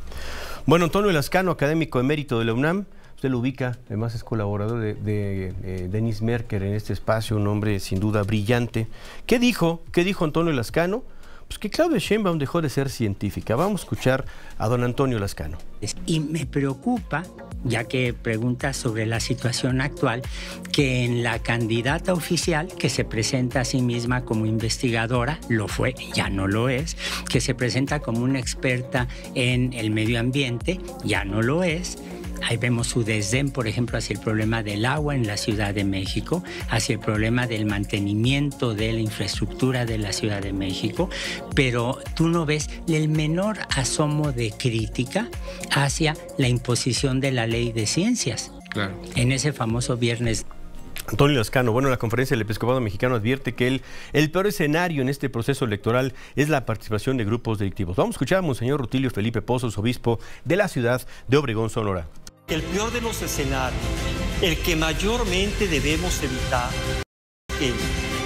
Bueno, Antonio Lascano, académico emérito de la UNAM, usted lo ubica, además es colaborador de, de Denis Merker en este espacio, un hombre sin duda brillante. ¿Qué dijo? ¿Qué dijo Antonio Lascano? Pues que Claudia Sheinbaum dejó de ser científica. Vamos a escuchar a don Antonio Lascano. Y me preocupa, ya que pregunta sobre la situación actual, que en la candidata oficial que se presenta a sí misma como investigadora, lo fue, ya no lo es, que se presenta como una experta en el medio ambiente, ya no lo es, Ahí vemos su desdén, por ejemplo, hacia el problema del agua en la Ciudad de México, hacia el problema del mantenimiento de la infraestructura de la Ciudad de México, pero tú no ves el menor asomo de crítica hacia la imposición de la ley de ciencias. Claro. En ese famoso viernes Antonio Lascano, bueno, la conferencia del Episcopado Mexicano advierte que el, el peor escenario en este proceso electoral es la participación de grupos delictivos. Vamos a escuchar a Monseñor Rutilio Felipe Pozos, obispo de la ciudad de Obregón, Sonora. El peor de los escenarios, el que mayormente debemos evitar,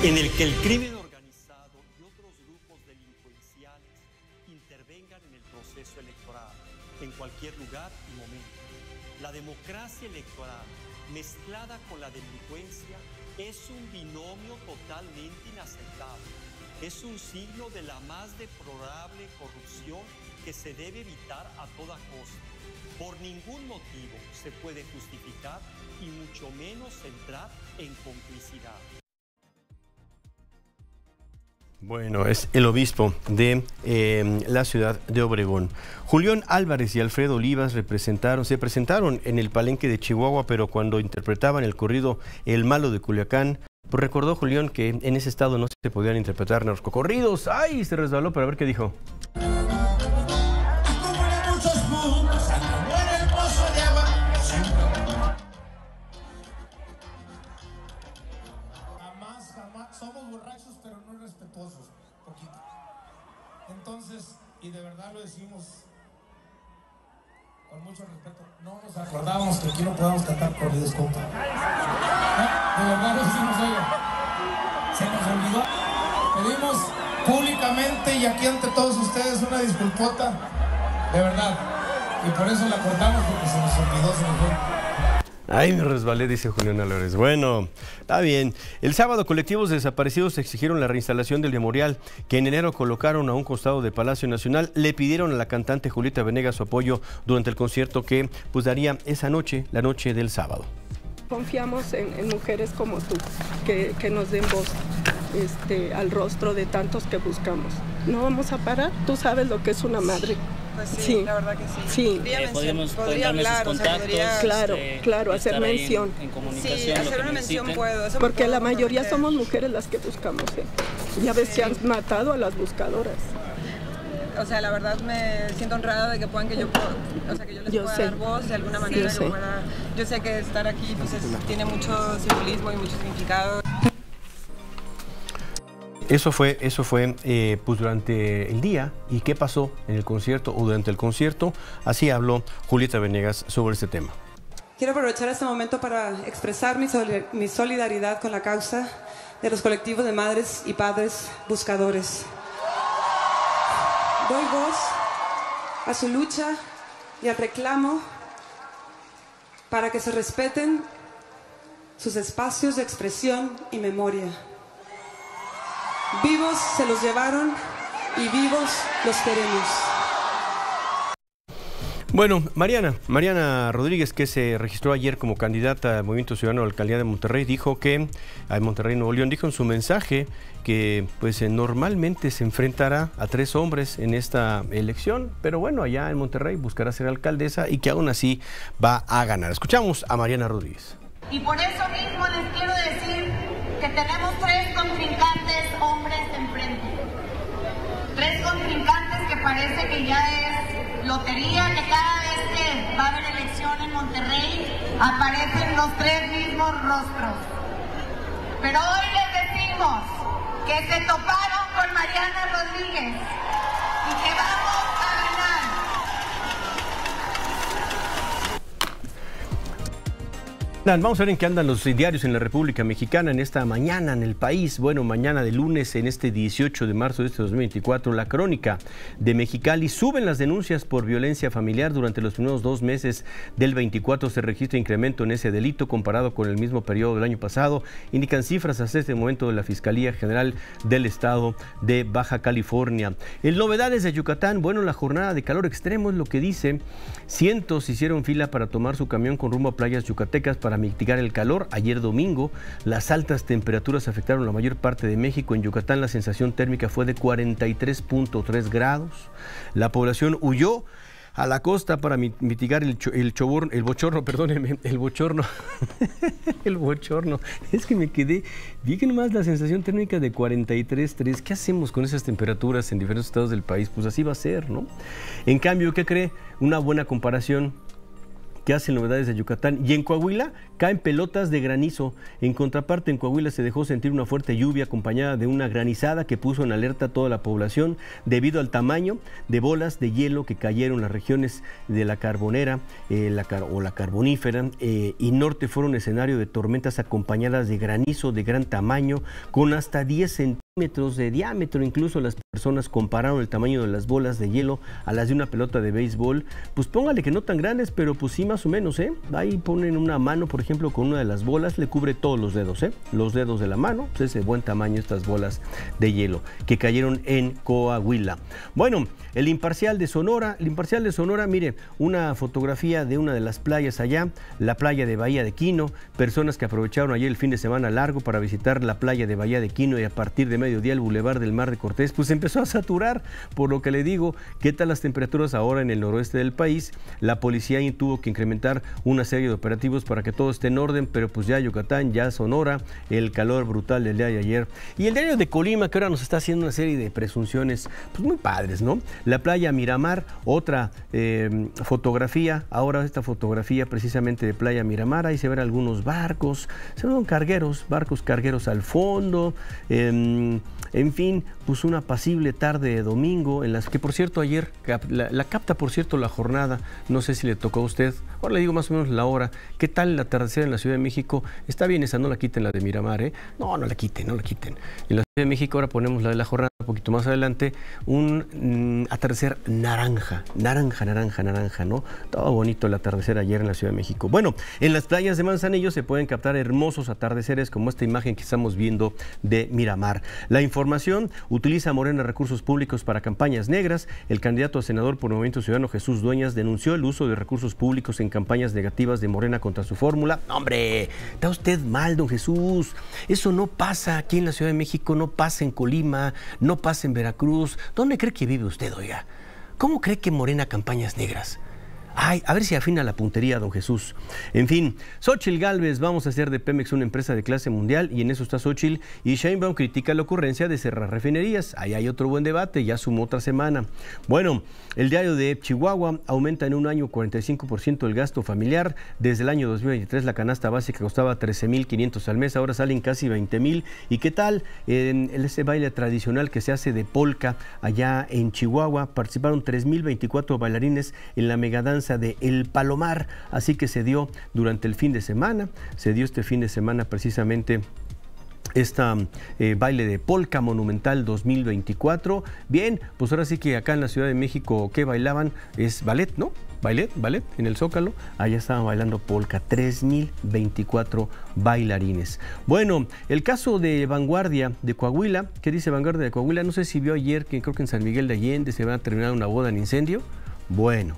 en el que el crimen organizado y otros grupos delincuenciales intervengan en el proceso electoral, en cualquier lugar y momento. La democracia electoral mezclada con la delincuencia es un binomio totalmente inaceptable. Es un signo de la más deplorable corrupción que se debe evitar a toda costa por ningún motivo se puede justificar y mucho menos entrar en complicidad. Bueno, es el obispo de eh, la ciudad de Obregón. Julián Álvarez y Alfredo Olivas representaron, se presentaron en el palenque de Chihuahua, pero cuando interpretaban el corrido El Malo de Culiacán, pues recordó Julián que en ese estado no se podían interpretar narcocorridos. ¡Ay! Se resbaló, pero a ver qué dijo. Decimos con mucho respeto, no nos acordábamos que aquí no podamos cantar corridos juntos. ¿No? De verdad lo decimos, oye. Se nos olvidó. Pedimos públicamente y aquí ante todos ustedes una disculpota. De verdad. Y por eso la cortamos porque se nos olvidó, se nos. Ay, me resbalé, dice Julián Álvarez. Bueno, está bien. El sábado, colectivos desaparecidos exigieron la reinstalación del memorial que en enero colocaron a un costado de Palacio Nacional. Le pidieron a la cantante Julieta Venegas su apoyo durante el concierto que pues daría esa noche, la noche del sábado. Confiamos en, mujeres como tú, que, que nos den voz este, al rostro de tantos que buscamos. No vamos a parar, tú sabes lo que es una madre. Pues sí, la verdad que sí. Sí, Podría, Eh, podemos- podría hablar, o sea, contactos, podría... Claro, claro, hacer en- mención. en comunicación, Sí, hacer una mención puedo, eso Porque puedo la mayoría somos mujeres las que buscamos. ¿eh? Ya ves, se han matado a las buscadoras. O sea, la verdad me siento honrada de que puedan que yo, pueda- o sea, que yo les Yo pueda sé. dar voz de alguna Sí, manera. yo sé. pueda- yo sé que estar aquí pues, es- tiene mucho simbolismo y mucho significado. Eso fue, eso fue eh, pues durante el día. ¿Y qué pasó en el concierto o durante el concierto? Así habló Julieta Venegas sobre este tema. Quiero aprovechar este momento para expresar mi, soli- mi solidaridad con la causa de los colectivos de madres y padres buscadores. Doy voz a su lucha y al reclamo para que se respeten sus espacios de expresión y memoria. Vivos se los llevaron y vivos los queremos. Bueno, Mariana, Mariana Rodríguez, que se registró ayer como candidata al Movimiento Ciudadano a la Alcaldía de Monterrey, dijo que, a Monterrey, Nuevo León, dijo en su mensaje que pues eh, normalmente se enfrentará a tres hombres en esta elección, pero bueno, allá en Monterrey buscará ser alcaldesa y que aún así va a ganar. Escuchamos a Mariana Rodríguez. Y por eso mismo les quiero decir que tenemos tres contrincantes enfrente. Tres contrincantes que parece que ya es lotería, que cada vez que va a haber elección en Monterrey aparecen los tres mismos rostros. Pero hoy les decimos que se toparon con Mariana Rodríguez y que vamos Vamos a ver en qué andan los diarios en la República Mexicana en esta mañana en el país. Bueno, mañana de lunes, en este 18 de marzo de este 2024, la crónica de Mexicali. Suben las denuncias por violencia familiar. Durante los primeros dos meses del 24 se registra incremento en ese delito comparado con el mismo periodo del año pasado. Indican cifras hasta este momento de la Fiscalía General del Estado de Baja California. En novedades de Yucatán, bueno, la jornada de calor extremo es lo que dice. Cientos hicieron fila para tomar su camión con rumbo a playas yucatecas para mitigar el calor. Ayer domingo, las altas temperaturas afectaron la mayor parte de México. En Yucatán la sensación térmica fue de 43.3 grados. La población huyó a la costa para mi- mitigar el, cho- el bochorno, perdónenme, el bochorno. [laughs] [laughs] el bochorno. Es que me quedé, vi que nomás la sensación térmica de 43.3. ¿Qué hacemos con esas temperaturas en diferentes estados del país? Pues así va a ser, ¿no? En cambio, ¿qué cree? Una buena comparación que hacen novedades de Yucatán. Y en Coahuila caen pelotas de granizo. En contraparte, en Coahuila se dejó sentir una fuerte lluvia acompañada de una granizada que puso en alerta a toda la población debido al tamaño de bolas de hielo que cayeron las regiones de la carbonera eh, o la carbonífera eh, y norte fueron escenario de tormentas acompañadas de granizo de gran tamaño con hasta 10 centímetros de diámetro. Incluso las personas compararon el tamaño de las bolas de hielo a las de una pelota de béisbol. Pues póngale que no tan grandes, pero pues sí más o menos, ¿eh? Ahí ponen una mano, por ejemplo, con una de las bolas, le cubre todos los dedos, ¿eh? Los dedos de la mano, pues ese buen tamaño estas bolas de hielo que cayeron en Coahuila. Bueno, el imparcial de Sonora, el imparcial de Sonora, mire, una fotografía de una de las playas allá, la playa de Bahía de Quino, personas que aprovecharon ayer el fin de semana largo para visitar la playa de Bahía de Quino y a partir de mediodía el bulevar del Mar de Cortés, pues empezó a saturar, por lo que le digo, ¿qué tal las temperaturas ahora en el noroeste del país? La policía tuvo que incrementar una serie de operativos para que todo esté en orden, pero pues ya Yucatán, ya Sonora, el calor brutal del día de ayer. Y el diario de Colima, que ahora nos está haciendo una serie de presunciones, pues muy padres, ¿no? La playa Miramar, otra eh, fotografía, ahora esta fotografía precisamente de playa Miramar, ahí se ven algunos barcos, se ven cargueros, barcos cargueros al fondo, em, en fin, pues una pasible tarde de domingo, en las que por cierto ayer, la, capta por cierto la jornada, no sé si le tocó a usted, ahora le digo más o menos la hora, ¿qué tal la atardecer en la Ciudad de México? Está bien esa, no la quiten la de Miramar, ¿eh? No, no la quiten, no la quiten. En la Ciudad de México ahora ponemos la de la jornada un poquito más adelante, un mm, atardecer naranja, naranja, naranja, naranja, ¿no? Todo bonito el atardecer ayer en la Ciudad de México. Bueno, en las playas de Manzanillo se pueden captar hermosos atardeceres como esta imagen que estamos viendo de Miramar. La información utiliza Morena recursos públicos para campañas negras. El candidato a senador por Movimiento Ciudadano Jesús Dueñas denunció el uso de recursos públicos en campañas negativas de Morena contra su fórmula. ¡Hombre! Está usted mal, don Jesús. Eso no pasa aquí en la Ciudad de México, no pasa en Colima, no pasa en Veracruz. ¿Dónde cree que vive usted, oiga? ¿Cómo cree que Morena campañas negras? Ay, a ver si afina la puntería, don Jesús. En fin, Xochil Galvez, vamos a hacer de Pemex una empresa de clase mundial y en eso está Xochil. Y Sheinbaum critica la ocurrencia de cerrar refinerías. Ahí hay otro buen debate, ya sumó otra semana. Bueno, el diario de Chihuahua aumenta en un año 45% el gasto familiar. Desde el año 2023 la canasta básica costaba 13.500 al mes, ahora salen casi 20.000. ¿Y qué tal en ese baile tradicional que se hace de polka allá en Chihuahua? Participaron 3.024 bailarines en la megadanza de El Palomar, así que se dio durante el fin de semana, se dio este fin de semana precisamente esta eh, baile de Polka Monumental 2024. Bien, pues ahora sí que acá en la Ciudad de México, ¿qué bailaban? Es ballet, ¿no? Ballet, ballet, en el Zócalo. Allá estaban bailando polka, 3.024 bailarines. Bueno, el caso de Vanguardia de Coahuila, ¿qué dice Vanguardia de Coahuila? No sé si vio ayer que creo que en San Miguel de Allende se va a terminar una boda en incendio. Bueno,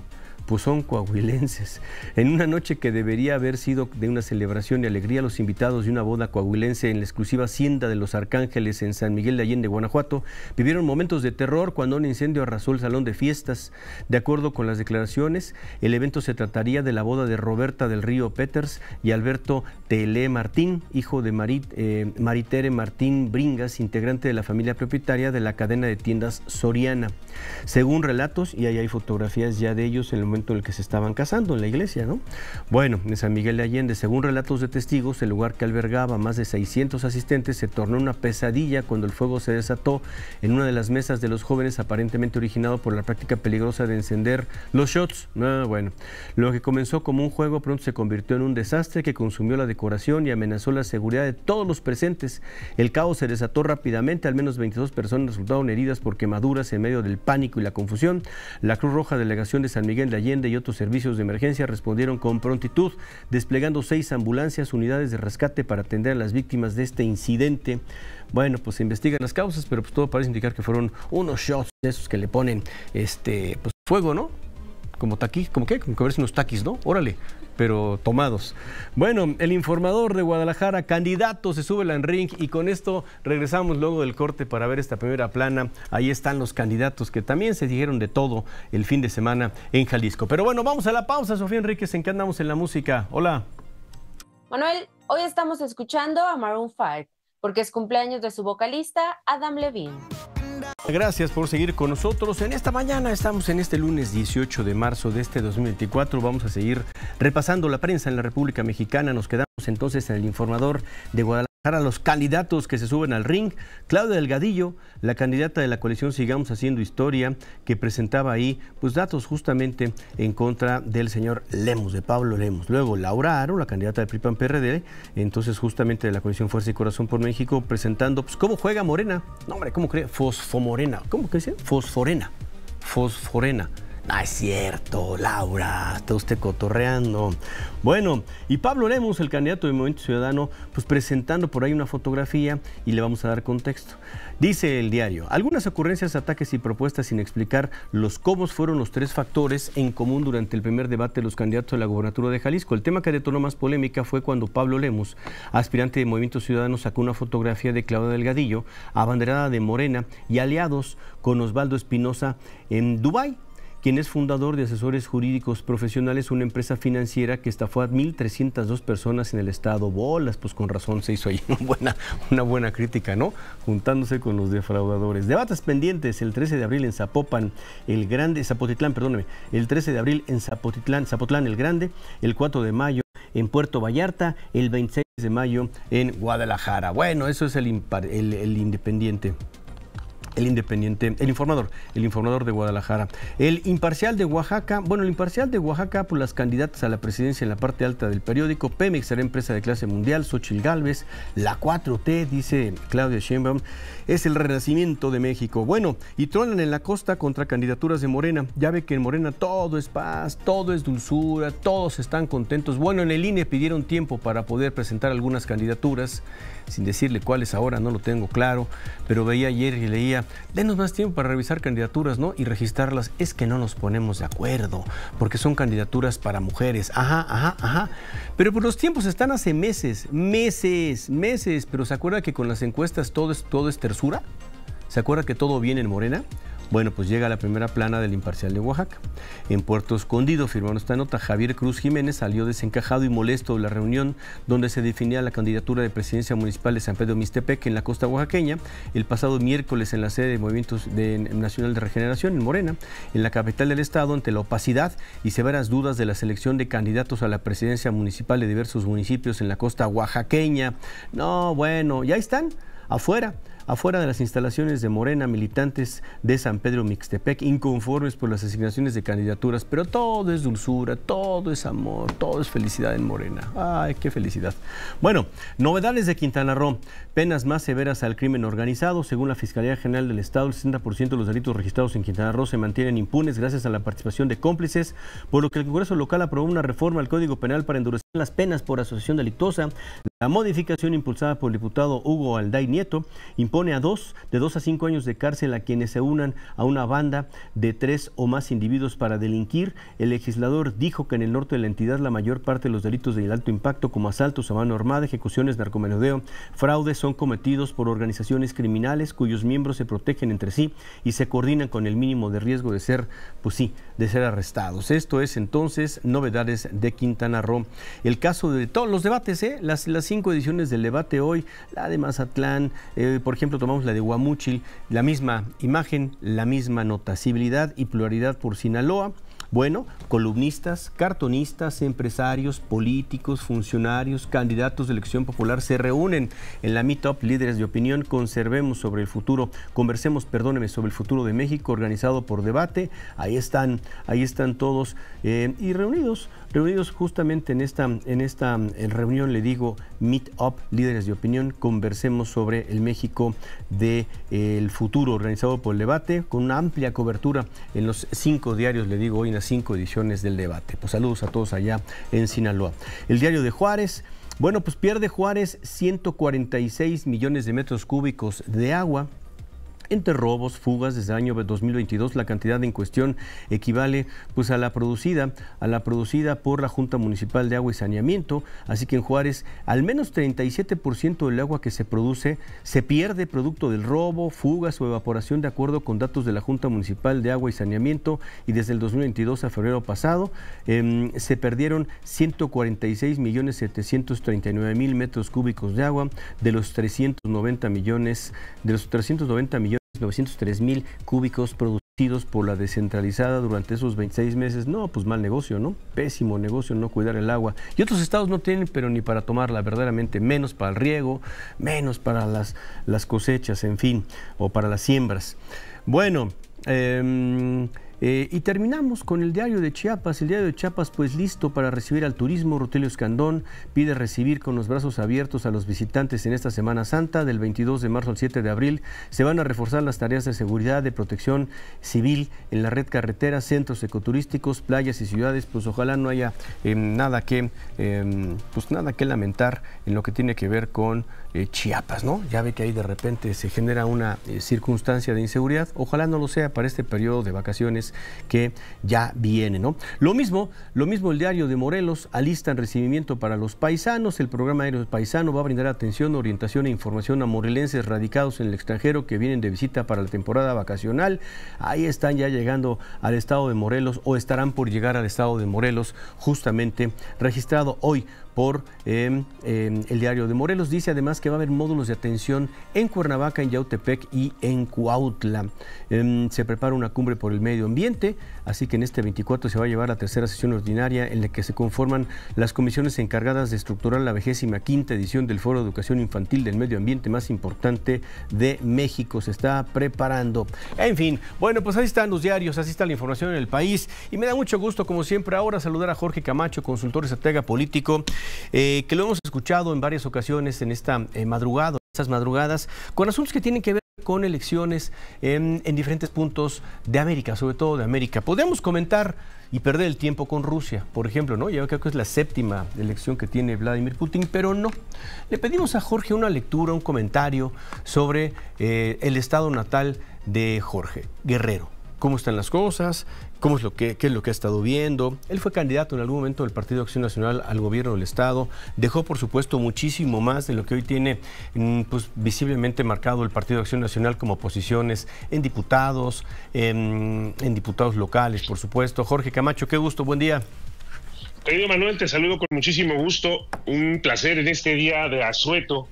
pues son coahuilenses. En una noche que debería haber sido de una celebración y alegría, los invitados de una boda coahuilense en la exclusiva hacienda de los Arcángeles en San Miguel de Allende, Guanajuato, vivieron momentos de terror cuando un incendio arrasó el salón de fiestas. De acuerdo con las declaraciones, el evento se trataría de la boda de Roberta del Río Peters y Alberto Tele Martín, hijo de eh, Maritere Martín Bringas, integrante de la familia propietaria de la cadena de tiendas Soriana. Según relatos, y ahí hay fotografías ya de ellos en el momento en el que se estaban casando en la iglesia, ¿no? Bueno, en San Miguel de Allende, según relatos de testigos, el lugar que albergaba más de 600 asistentes se tornó una pesadilla cuando el fuego se desató en una de las mesas de los jóvenes, aparentemente originado por la práctica peligrosa de encender los shots. Bueno, lo que comenzó como un juego pronto se convirtió en un desastre que consumió la decoración y amenazó la seguridad de todos los presentes. El caos se desató rápidamente, al menos 22 personas resultaron heridas por quemaduras en medio del pánico y la confusión. La Cruz Roja Delegación de San Miguel de Allende y otros servicios de emergencia respondieron con prontitud, desplegando seis ambulancias, unidades de rescate para atender a las víctimas de este incidente. Bueno, pues se investigan las causas, pero pues todo parece indicar que fueron unos shots de esos que le ponen este pues, fuego, ¿no? Como taquis, como qué, como que verse unos taquis, ¿no? Órale, pero tomados. Bueno, el informador de Guadalajara, candidato, se sube al ring y con esto regresamos luego del corte para ver esta primera plana. Ahí están los candidatos que también se dijeron de todo el fin de semana en Jalisco. Pero bueno, vamos a la pausa, Sofía Enríquez, ¿en qué andamos en la música? Hola. Manuel, hoy estamos escuchando a Maroon 5 porque es cumpleaños de su vocalista Adam Levine. Gracias por seguir con nosotros. En esta mañana estamos en este lunes 18 de marzo de este 2024. Vamos a seguir repasando la prensa en la República Mexicana. Nos quedamos entonces en el informador de Guadalajara a los candidatos que se suben al ring. Claudia Delgadillo, la candidata de la coalición Sigamos Haciendo Historia, que presentaba ahí pues datos justamente en contra del señor Lemos, de Pablo Lemos. Luego Laura Aro, la candidata del PRIPAN PRD, entonces justamente de la coalición Fuerza y Corazón por México, presentando pues cómo juega Morena. No, hombre, ¿cómo cree? Fosfomorena. ¿Cómo que dice? Fosforena. Fosforena No es cierto, Laura, está usted cotorreando. Bueno, y Pablo Lemos, el candidato de Movimiento Ciudadano, pues presentando por ahí una fotografía y le vamos a dar contexto. Dice el diario, algunas ocurrencias, ataques y propuestas sin explicar los cómo fueron los tres factores en común durante el primer debate de los candidatos a la gobernatura de Jalisco. El tema que detonó más polémica fue cuando Pablo Lemos, aspirante de Movimiento Ciudadano, sacó una fotografía de Claudia Delgadillo, abanderada de Morena y aliados con Osvaldo Espinosa en Dubái quien es fundador de Asesores Jurídicos Profesionales, una empresa financiera que estafó a 1.302 personas en el estado. Bolas, pues con razón se hizo ahí [laughs] una buena, crítica, ¿no? Juntándose con los defraudadores. Debates pendientes el 13 de abril en Zapopan, el Grande, Zapotitlán, perdóneme, el 13 de abril en Zapotitlán, Zapotlán el Grande, el 4 de mayo en Puerto Vallarta, el 26 de mayo en Guadalajara. Bueno, eso es el, el, el Independiente. El Independiente, el informador, el informador de Guadalajara. El imparcial de Oaxaca, bueno, el imparcial de Oaxaca, por las candidatas a la presidencia en la parte alta del periódico, Pemex será empresa de clase mundial, Xochil Gálvez, la 4T, dice Claudia Sheinbaum, es el renacimiento de México. Bueno, y tronan en la costa contra candidaturas de Morena. Ya ve que en Morena todo es paz, todo es dulzura, todos están contentos. Bueno, en el INE pidieron tiempo para poder presentar algunas candidaturas sin decirle cuáles ahora, no lo tengo claro, pero veía ayer y leía, denos más tiempo para revisar candidaturas, ¿no? Y registrarlas. Es que no nos ponemos de acuerdo, porque son candidaturas para mujeres. Ajá, ajá, ajá. Pero por los tiempos están hace meses, meses, meses. Pero ¿se acuerda que con las encuestas todo es, todo es? ¿Se acuerda que todo viene en Morena? Bueno, pues llega la primera plana del imparcial de Oaxaca. En Puerto Escondido, firmando esta nota, Javier Cruz Jiménez salió desencajado y molesto de la reunión donde se definía la candidatura de presidencia municipal de San Pedro Mixtepec en la costa oaxaqueña el pasado miércoles en la sede de Movimientos Nacional de Regeneración en Morena, en la capital del estado, ante la opacidad y severas dudas de la selección de candidatos a la presidencia municipal de diversos municipios en la costa oaxaqueña. No, bueno, ya están afuera afuera de las instalaciones de Morena, militantes de San Pedro Mixtepec, inconformes por las asignaciones de candidaturas, pero todo es dulzura, todo es amor, todo es felicidad en Morena. Ay, qué felicidad. Bueno, novedades de Quintana Roo, penas más severas al crimen organizado. Según la Fiscalía General del Estado, el 60% de los delitos registrados en Quintana Roo se mantienen impunes gracias a la participación de cómplices, por lo que el Congreso local aprobó una reforma al Código Penal para endurecer las penas por asociación delictuosa. La modificación impulsada por el diputado Hugo Alday Nieto impone a dos, de dos a cinco años de cárcel a quienes se unan a una banda de tres o más individuos para delinquir. El legislador dijo que en el norte de la entidad la mayor parte de los delitos de alto impacto, como asaltos a mano armada, ejecuciones, narcomenudeo, fraudes, son cometidos por organizaciones criminales cuyos miembros se protegen entre sí y se coordinan con el mínimo de riesgo de ser, pues sí, de ser arrestados. Esto es entonces novedades de Quintana Roo. El caso de todos los debates, ¿eh? las, las cinco ediciones del debate hoy, la de Mazatlán, eh, por ejemplo, tomamos la de Guamúchil, la misma imagen, la misma notabilidad y pluralidad por Sinaloa. Bueno, columnistas, cartonistas, empresarios, políticos, funcionarios, candidatos de elección popular se reúnen en la Meetup Líderes de Opinión. Conservemos sobre el futuro, conversemos, perdóneme, sobre el futuro de México, organizado por debate. Ahí están, ahí están todos eh, y reunidos reunidos justamente en esta, en esta reunión, le digo, Meet Up, líderes de opinión, conversemos sobre el México del de, futuro, organizado por el debate, con una amplia cobertura en los cinco diarios, le digo, hoy en las cinco ediciones del debate. Pues saludos a todos allá en Sinaloa. El diario de Juárez. Bueno, pues pierde Juárez 146 millones de metros cúbicos de agua entre robos, fugas desde el año 2022, la cantidad en cuestión equivale pues a la producida, a la producida por la Junta Municipal de Agua y Saneamiento, así que en Juárez al menos 37% del agua que se produce se pierde producto del robo, fugas o evaporación de acuerdo con datos de la Junta Municipal de Agua y Saneamiento y desde el 2022 a febrero pasado em, se perdieron 146 millones 739 mil metros cúbicos de agua de los 390 millones de los 390 millones 903 mil cúbicos producidos por la descentralizada durante esos 26 meses. No, pues mal negocio, ¿no? Pésimo negocio no cuidar el agua. Y otros estados no tienen, pero ni para tomarla, verdaderamente, menos para el riego, menos para las, las cosechas, en fin, o para las siembras. Bueno, em, Eh, y terminamos con el diario de Chiapas. El diario de Chiapas, pues listo para recibir al turismo. Rutelio Escandón pide recibir con los brazos abiertos a los visitantes en esta Semana Santa. Del 22 de marzo al 7 de abril se van a reforzar las tareas de seguridad, de protección civil en la red carretera, centros ecoturísticos, playas y ciudades. Pues ojalá no haya em, nada, que, em, pues nada que lamentar en lo que tiene que ver con eh, Chiapas, ¿no? Ya ve que ahí de repente se genera una eh, circunstancia de inseguridad. Ojalá no lo sea para este periodo de vacaciones que ya viene, ¿no? Lo mismo, lo mismo el diario de Morelos alista en recibimiento para los paisanos. El programa aéreo paisano va a brindar atención, orientación e información a morelenses radicados en el extranjero que vienen de visita para la temporada vacacional. Ahí están ya llegando al estado de Morelos o estarán por llegar al estado de Morelos, justamente registrado hoy por em, em, el diario de Morelos. Dice además que va a haber módulos de atención en Cuernavaca, en Yautepec y en Cuautla. Em, se prepara una cumbre por el medio ambiente, así que en este 24 se va a llevar la tercera sesión ordinaria en la que se conforman las comisiones encargadas de estructurar la vigésima quinta edición del Foro de Educación Infantil del Medio Ambiente más importante de México. Se está preparando. En fin, bueno, pues ahí están los diarios, así está la información en el país. Y me da mucho gusto, como siempre, ahora saludar a Jorge Camacho, consultor estratega político. Eh, que lo hemos escuchado en varias ocasiones en esta eh, madrugada, estas madrugadas, con asuntos que tienen que ver con elecciones en, diferentes puntos de América, sobre todo de América. Podemos comentar y perder el tiempo con Rusia, por ejemplo, ¿no? Yo creo que es la séptima elección que tiene Vladimir Putin, pero no. Le pedimos a Jorge una lectura, un comentario sobre eh, el estado natal de Jorge Guerrero. ¿Cómo están las cosas? cómo es lo que, qué es lo que ha estado viendo. Él fue candidato en algún momento del Partido Acción Nacional al gobierno del Estado. Dejó, por supuesto, muchísimo más de lo que hoy tiene mm, pues, visiblemente marcado el Partido Acción Nacional como posiciones en diputados, en, en diputados locales, por supuesto. Jorge Camacho, qué gusto, buen día. Querido Manuel, te saludo con muchísimo gusto. Un placer en este día de asueto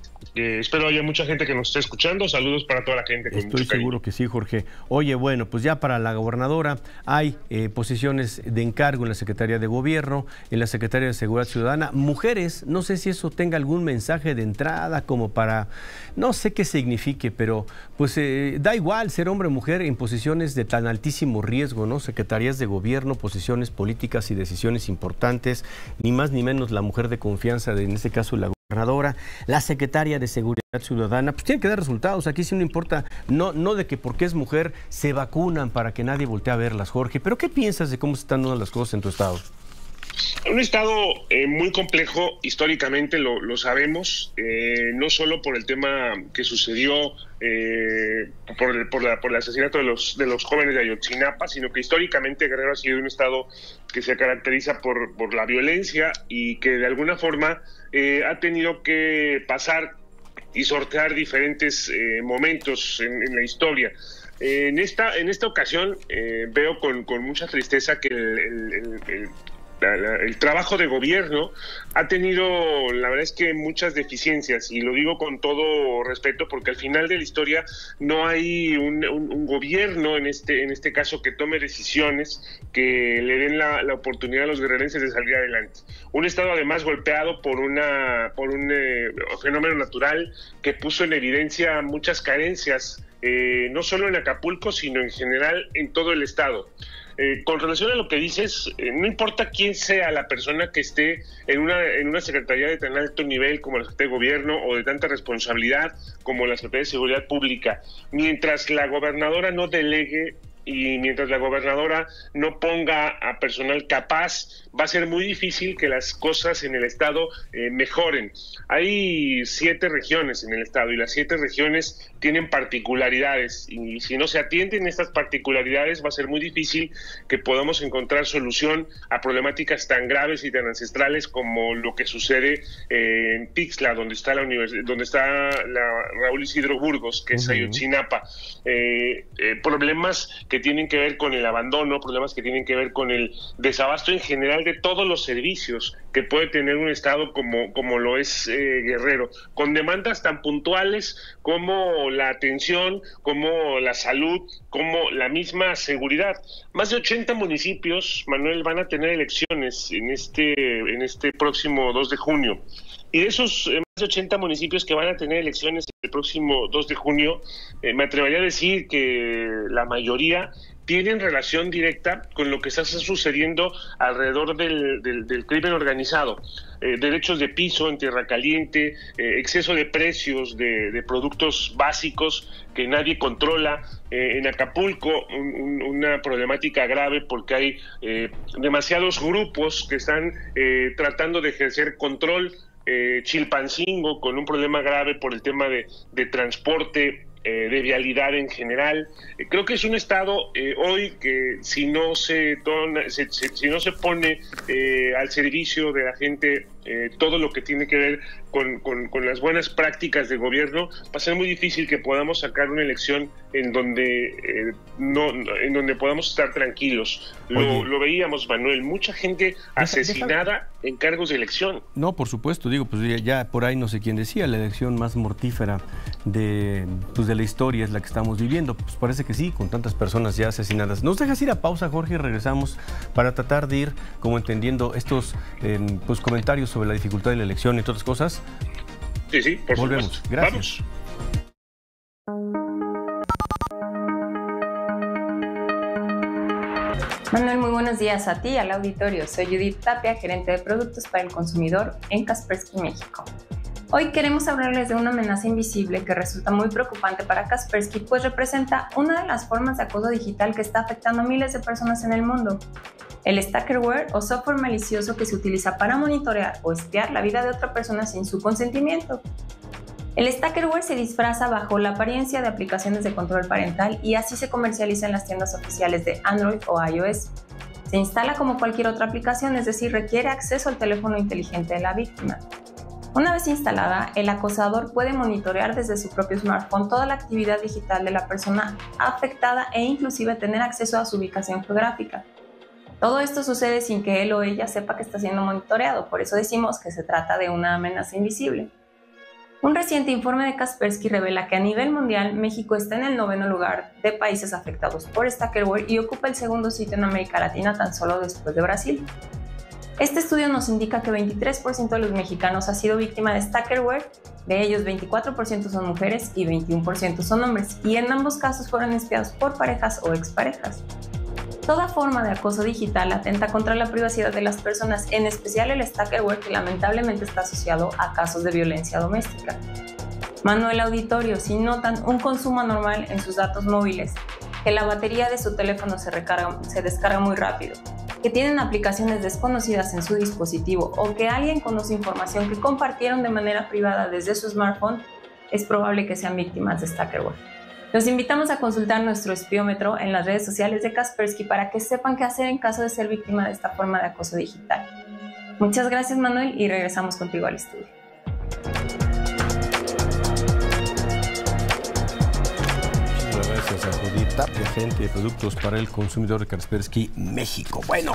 espero haya mucha gente que nos esté escuchando. Saludos para toda la gente. Estoy seguro que sí, Jorge. Oye, bueno, pues ya para la gobernadora hay eh, posiciones de encargo en la Secretaría de Gobierno, en la Secretaría de Seguridad Ciudadana. Mujeres, no sé si eso tenga algún mensaje de entrada como para, no sé qué signifique, pero pues eh, da igual ser hombre o mujer en posiciones de tan altísimo riesgo, ¿no? Secretarías de Gobierno, posiciones políticas y decisiones importantes, ni más ni menos la mujer de confianza, de, en este caso la gobernadora, la secretaria de Seguridad Ciudadana, pues tiene que dar resultados. Aquí sí no importa, no, no de que porque es mujer se vacunan para que nadie voltee a verlas, Jorge. Pero ¿qué piensas de cómo están dando las cosas en tu estado? Un estado eh, muy complejo, históricamente lo, sabemos, eh, no solo por el tema que sucedió eh, por, el, por, la, por, el asesinato de los, de los jóvenes de Ayotzinapa, sino que históricamente Guerrero ha sido un estado que se caracteriza por, por la violencia y que de alguna forma ha tenido que pasar y sortear diferentes momentos en, la historia. en, esta, en esta ocasión veo con, con, mucha tristeza que el trabajo de gobierno ha tenido, la verdad es que muchas deficiencias, y lo digo con todo respeto, porque al final de la historia no hay un, gobierno, en este, en este caso, que tome decisiones que le den la, oportunidad a los guerrerenses de salir adelante. Un Estado además golpeado por, una, por un eh, fenómeno natural que puso en evidencia muchas carencias, eh, no solo en Acapulco, sino en general en todo el Estado. Eh, con relación a lo que dices, eh, no importa quién sea la persona que esté en una, en una secretaría de tan alto nivel como la Secretaría de Gobierno o de tanta responsabilidad como la Secretaría de Seguridad Pública, mientras la gobernadora no delegue y mientras la gobernadora no ponga a personal capaz, va a ser muy difícil que las cosas en el estado eh, mejoren. Hay siete regiones en el estado y las siete regiones tienen particularidades y si no se atienden estas particularidades va a ser muy difícil que podamos encontrar solución a problemáticas tan graves y tan ancestrales como lo que sucede eh, en Pixla, donde está la donde está la Raúl Isidro Burgos, que es Ayotzinapa. Eh, problemas que tienen que ver con el abandono, problemas que tienen que ver con el desabasto en general de todos los servicios que puede tener un Estado como, como lo es eh, Guerrero, con demandas tan puntuales como la atención, como la salud, como la misma seguridad. Más de 80 municipios, Manuel, van a tener elecciones en este, en este próximo 2 de junio. Y de esos eh, más de 80 municipios que van a tener elecciones el próximo 2 de junio, eh, me atrevería a decir que la mayoría tienen relación directa con lo que está sucediendo alrededor del, del, crimen organizado. Eh, derechos de piso en tierra caliente, exceso de precios de, productos básicos que nadie controla. En Acapulco, una problemática grave porque hay demasiados grupos que están tratando de ejercer control. Chilpancingo con un problema grave por el tema de, de transporte eh, de vialidad en general. Eh, creo que es un estado eh, hoy que si no se, si no se pone al servicio de la gente todo lo que tiene que ver con, con, las buenas prácticas de gobierno, va a ser muy difícil que podamos sacar una elección en donde no, en donde podamos estar tranquilos. Lo, veíamos, Manuel, mucha gente asesinada en cargos de elección. No, por supuesto, digo, pues ya, por ahí no sé quién decía, la elección más mortífera de, pues de la historia es la que estamos viviendo. Pues parece que sí, con tantas personas ya asesinadas. Nos dejas ir a pausa, Jorge, y regresamos para tratar de ir como entendiendo estos em, pues, comentarios sobre la dificultad de la elección y otras cosas. Sí, sí, por Volvemos. Gracias. Manuel, muy buenos días a ti y al auditorio. Soy Judith Tapia, gerente de productos para el consumidor en Kaspersky, México. Hoy queremos hablarles de una amenaza invisible que resulta muy preocupante para Kaspersky, pues representa una de las formas de acoso digital que está afectando a miles de personas en el mundo. El stackerware o software malicioso que se utiliza para monitorear o espiar la vida de otra persona sin su consentimiento. El Stackerware se disfraza bajo la apariencia de aplicaciones de control parental y así se comercializa en las tiendas oficiales de Android o iOS. Se instala como cualquier otra aplicación, es decir, requiere acceso al teléfono inteligente de la víctima. Una vez instalada, el acosador puede monitorear desde su propio smartphone toda la actividad digital de la persona afectada e inclusive tener acceso a su ubicación geográfica. Todo esto sucede sin que él o ella sepa que está siendo monitoreado, por eso decimos que se trata de una amenaza invisible. Un reciente informe de Kaspersky revela que a nivel mundial México está en el noveno lugar de países afectados por Stackerware y ocupa el segundo sitio en América Latina tan solo después de Brasil. Este estudio nos indica que 23% de los mexicanos ha sido víctima de Stackerware, de ellos 24% son mujeres y 21% son hombres, y en ambos casos fueron espiados por parejas o exparejas. Toda forma de acoso digital atenta contra la privacidad de las personas, en especial el stackerware que lamentablemente está asociado a casos de violencia doméstica. Manuel Auditorio, si notan un consumo anormal en sus datos móviles, que la batería de su teléfono se, se descarga muy rápido, que tienen aplicaciones desconocidas en su dispositivo o que alguien conoce información que compartieron de manera privada desde su smartphone, es probable que sean víctimas de stackerware. Los invitamos a consultar nuestro espiómetro en las redes sociales de Kaspersky para que sepan qué hacer en caso de ser víctima de esta forma de acoso digital. Muchas gracias Manuel y regresamos contigo al estudio. Muchas gracias a Judith Tapia, agente de productos para el consumidor de Kaspersky México. Bueno,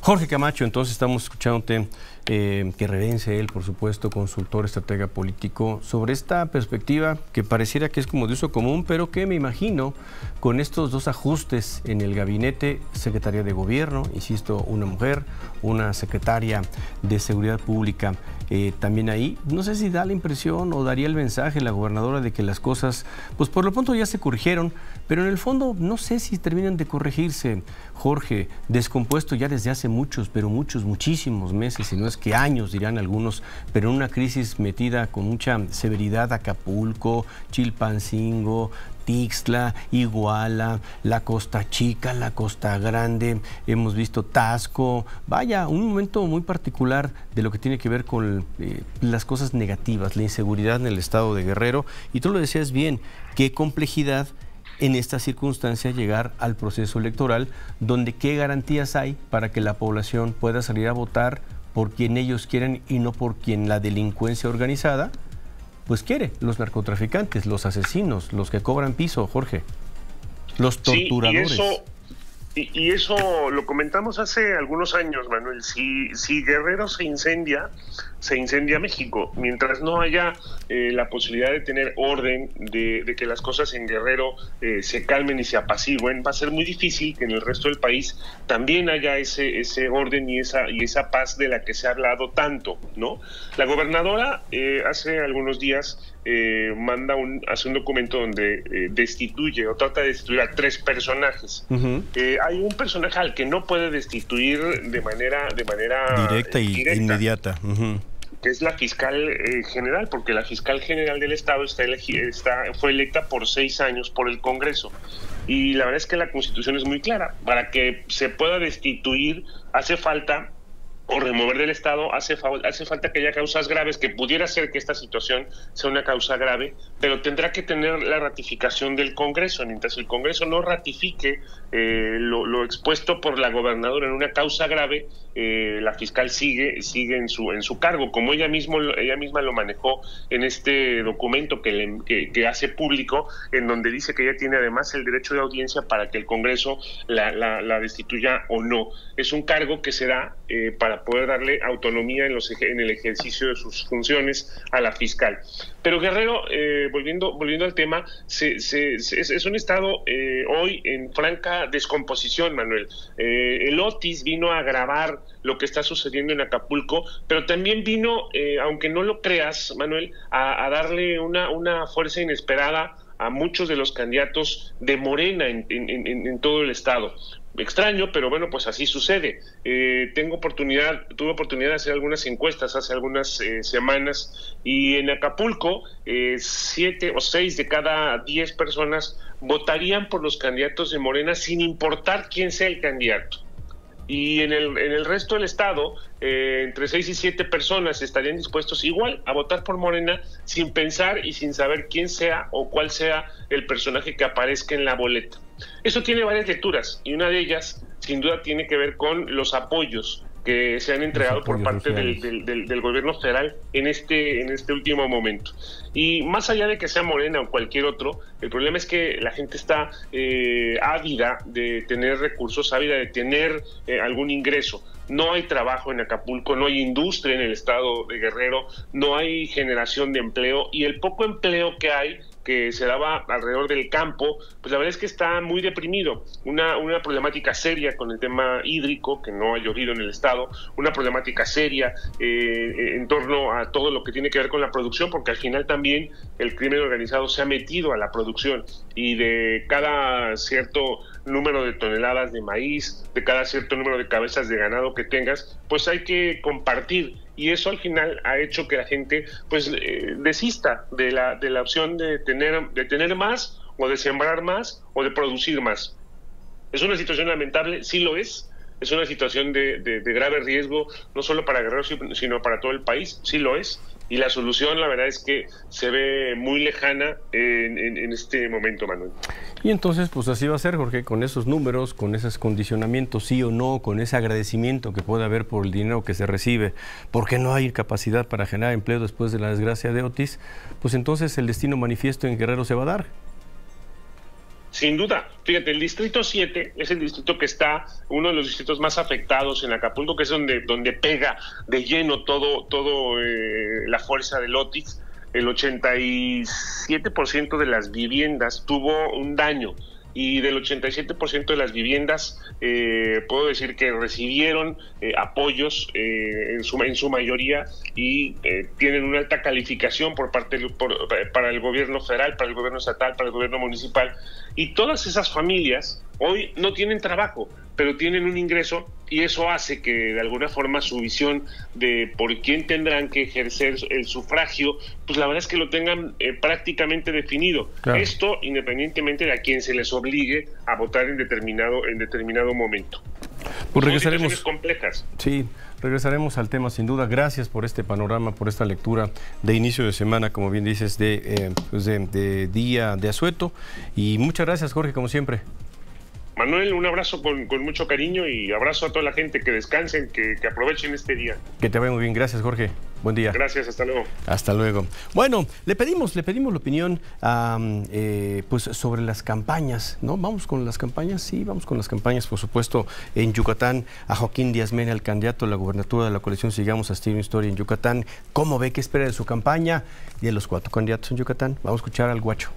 Jorge Camacho, entonces estamos escuchándote eh, que redense él, por supuesto, consultor, estratega político, sobre esta perspectiva que pareciera que es como de uso común, pero que me imagino con estos dos ajustes en el gabinete, Secretaría de Gobierno, insisto, una mujer, una secretaria de Seguridad Pública, eh, también ahí, no sé si da la impresión o daría el mensaje la gobernadora de que las cosas, pues por lo pronto ya se corrigieron, pero en el fondo no sé si terminan de corregirse, Jorge, descompuesto ya desde hace muchos, pero muchos, muchísimos meses, si no es que años, dirán algunos, pero en una crisis metida con mucha severidad Acapulco, Chilpancingo, Tixla, Iguala, la Costa Chica, la Costa Grande, hemos visto Tasco, vaya, un momento muy particular de lo que tiene que ver con eh, las cosas negativas, la inseguridad en el estado de Guerrero, y tú lo decías bien, qué complejidad en esta circunstancia llegar al proceso electoral, donde qué garantías hay para que la población pueda salir a votar por quien ellos quieren y no por quien la delincuencia organizada pues quiere, los narcotraficantes, los asesinos, los que cobran piso, Jorge, los torturadores. y eso, Y, eso lo comentamos hace algunos años, Manuel. Si, si Guerrero se incendia, se incendia México. Mientras no haya eh, la posibilidad de tener orden, de, que las cosas en Guerrero eh, se calmen y se apacigüen, va a ser muy difícil que en el resto del país también haya ese, ese orden y esa, y esa paz de la que se ha hablado tanto, ¿no? La gobernadora eh, hace algunos días eh, manda un, hace un documento donde destituye o trata de destituir a tres personajes. Hay un personaje al que no puede destituir de manera, de manera directa y inmediata. Es la fiscal general, porque la fiscal general del Estado está, está fue electa por seis años por el Congreso. Y la verdad es que la Constitución es muy clara. Para que se pueda destituir hace falta o remover del Estado, hace, hace falta que haya causas graves, que pudiera ser que esta situación sea una causa grave, pero tendrá que tener la ratificación del Congreso. Mientras el Congreso no ratifique eh, lo, expuesto por la gobernadora en una causa grave, eh, la fiscal sigue, sigue en, su, en su cargo, como ella, mismo, ella misma lo manejó en este documento que, que, hace público, en donde dice que ella tiene además el derecho de audiencia para que el Congreso la, la, destituya o no. Es un cargo que se da eh, para poder darle autonomía en, los, en el ejercicio de sus funciones a la fiscal. Pero Guerrero, eh, volviendo, volviendo al tema, es, un estado eh, hoy en franca descomposición, Manuel. Eh, el Otis vino a agravar lo que está sucediendo en Acapulco, pero también vino, aunque no lo creas, Manuel, a, darle una, una fuerza inesperada a muchos de los candidatos de Morena en, en, todo el estado extraño, pero bueno, pues así sucede. Eh, tengo oportunidad, tuve oportunidad de hacer algunas encuestas hace algunas eh, semanas y en Acapulco eh, siete o seis de cada diez personas votarían por los candidatos de Morena sin importar quién sea el candidato. Y en el, en el resto del estado, entre seis y siete personas estarían dispuestos igual a votar por Morena sin pensar y sin saber quién sea o cuál sea el personaje que aparezca en la boleta. Eso tiene varias lecturas y una de ellas, sin duda, tiene que ver con los apoyos que se han entregado por parte del, gobierno federal en este, en este último momento. Y más allá de que sea Morena o cualquier otro, el problema es que la gente está eh, ávida de tener recursos, ávida de tener eh, algún ingreso. No hay trabajo en Acapulco, no hay industria en el estado de Guerrero, no hay generación de empleo y el poco empleo que hay que se daba alrededor del campo, pues la verdad es que está muy deprimido. Una, una problemática seria con el tema hídrico, que no ha llovido en el estado, una problemática seria eh, en torno a todo lo que tiene que ver con la producción, porque al final también el crimen organizado se ha metido a la producción y de cada cierto número de toneladas de maíz, de cada cierto número de cabezas de ganado que tengas, pues hay que compartir y eso al final ha hecho que la gente pues eh, desista de la, de la opción de tener, de tener más o de sembrar más o de producir más. Es una situación lamentable, sí lo es, es una situación de, de, grave riesgo, no solo para Guerrero, sino para todo el país, sí lo es, y la solución la verdad es que se ve muy lejana en, este momento, Manuel. Y entonces, pues así va a ser, Jorge, con esos números, con esos condicionamientos, sí o no, con ese agradecimiento que puede haber por el dinero que se recibe, porque no hay capacidad para generar empleo después de la desgracia de Otis, pues entonces el destino manifiesto en Guerrero se va a dar. Sin duda, fíjate, el distrito 7 es el distrito que está, uno de los distritos más afectados en Acapulco, que es donde, donde pega de lleno todo, todo eh, la fuerza del Otis. El 87% de las viviendas tuvo un daño y del 87% de las viviendas eh, puedo decir que recibieron eh, apoyos eh, en, su, en su mayoría y tienen una alta calificación por parte para el gobierno federal, para el gobierno estatal, para el gobierno municipal y todas esas familias hoy no tienen trabajo, pero tienen un ingreso y eso hace que de alguna forma su visión de por quién tendrán que ejercer el sufragio, pues la verdad es que lo tengan eh, prácticamente definido. Esto independientemente de a quién se les obligue a votar en determinado, en determinado momento. Pues regresaremos. complejas. Sí, regresaremos al tema sin duda. Gracias por este panorama, por esta lectura de inicio de semana, como bien dices, de, eh, pues de día de asueto. Y muchas gracias, Jorge, como siempre. Manuel, un abrazo con, mucho cariño y abrazo a toda la gente, que descansen, que, que aprovechen este día. Que te vaya muy bien, gracias Jorge. Buen día. Gracias, hasta luego. Hasta luego. Bueno, le pedimos, le pedimos la opinión eh, pues sobre las campañas, ¿no? Vamos con las campañas, sí, vamos con las campañas, por supuesto, en Yucatán, a Joaquín Díaz Mena, el candidato a la gubernatura de la coalición Sigamos a Steven Story en Yucatán. ¿Cómo ve, qué espera de su campaña y de los cuatro candidatos en Yucatán? Vamos a escuchar al guacho.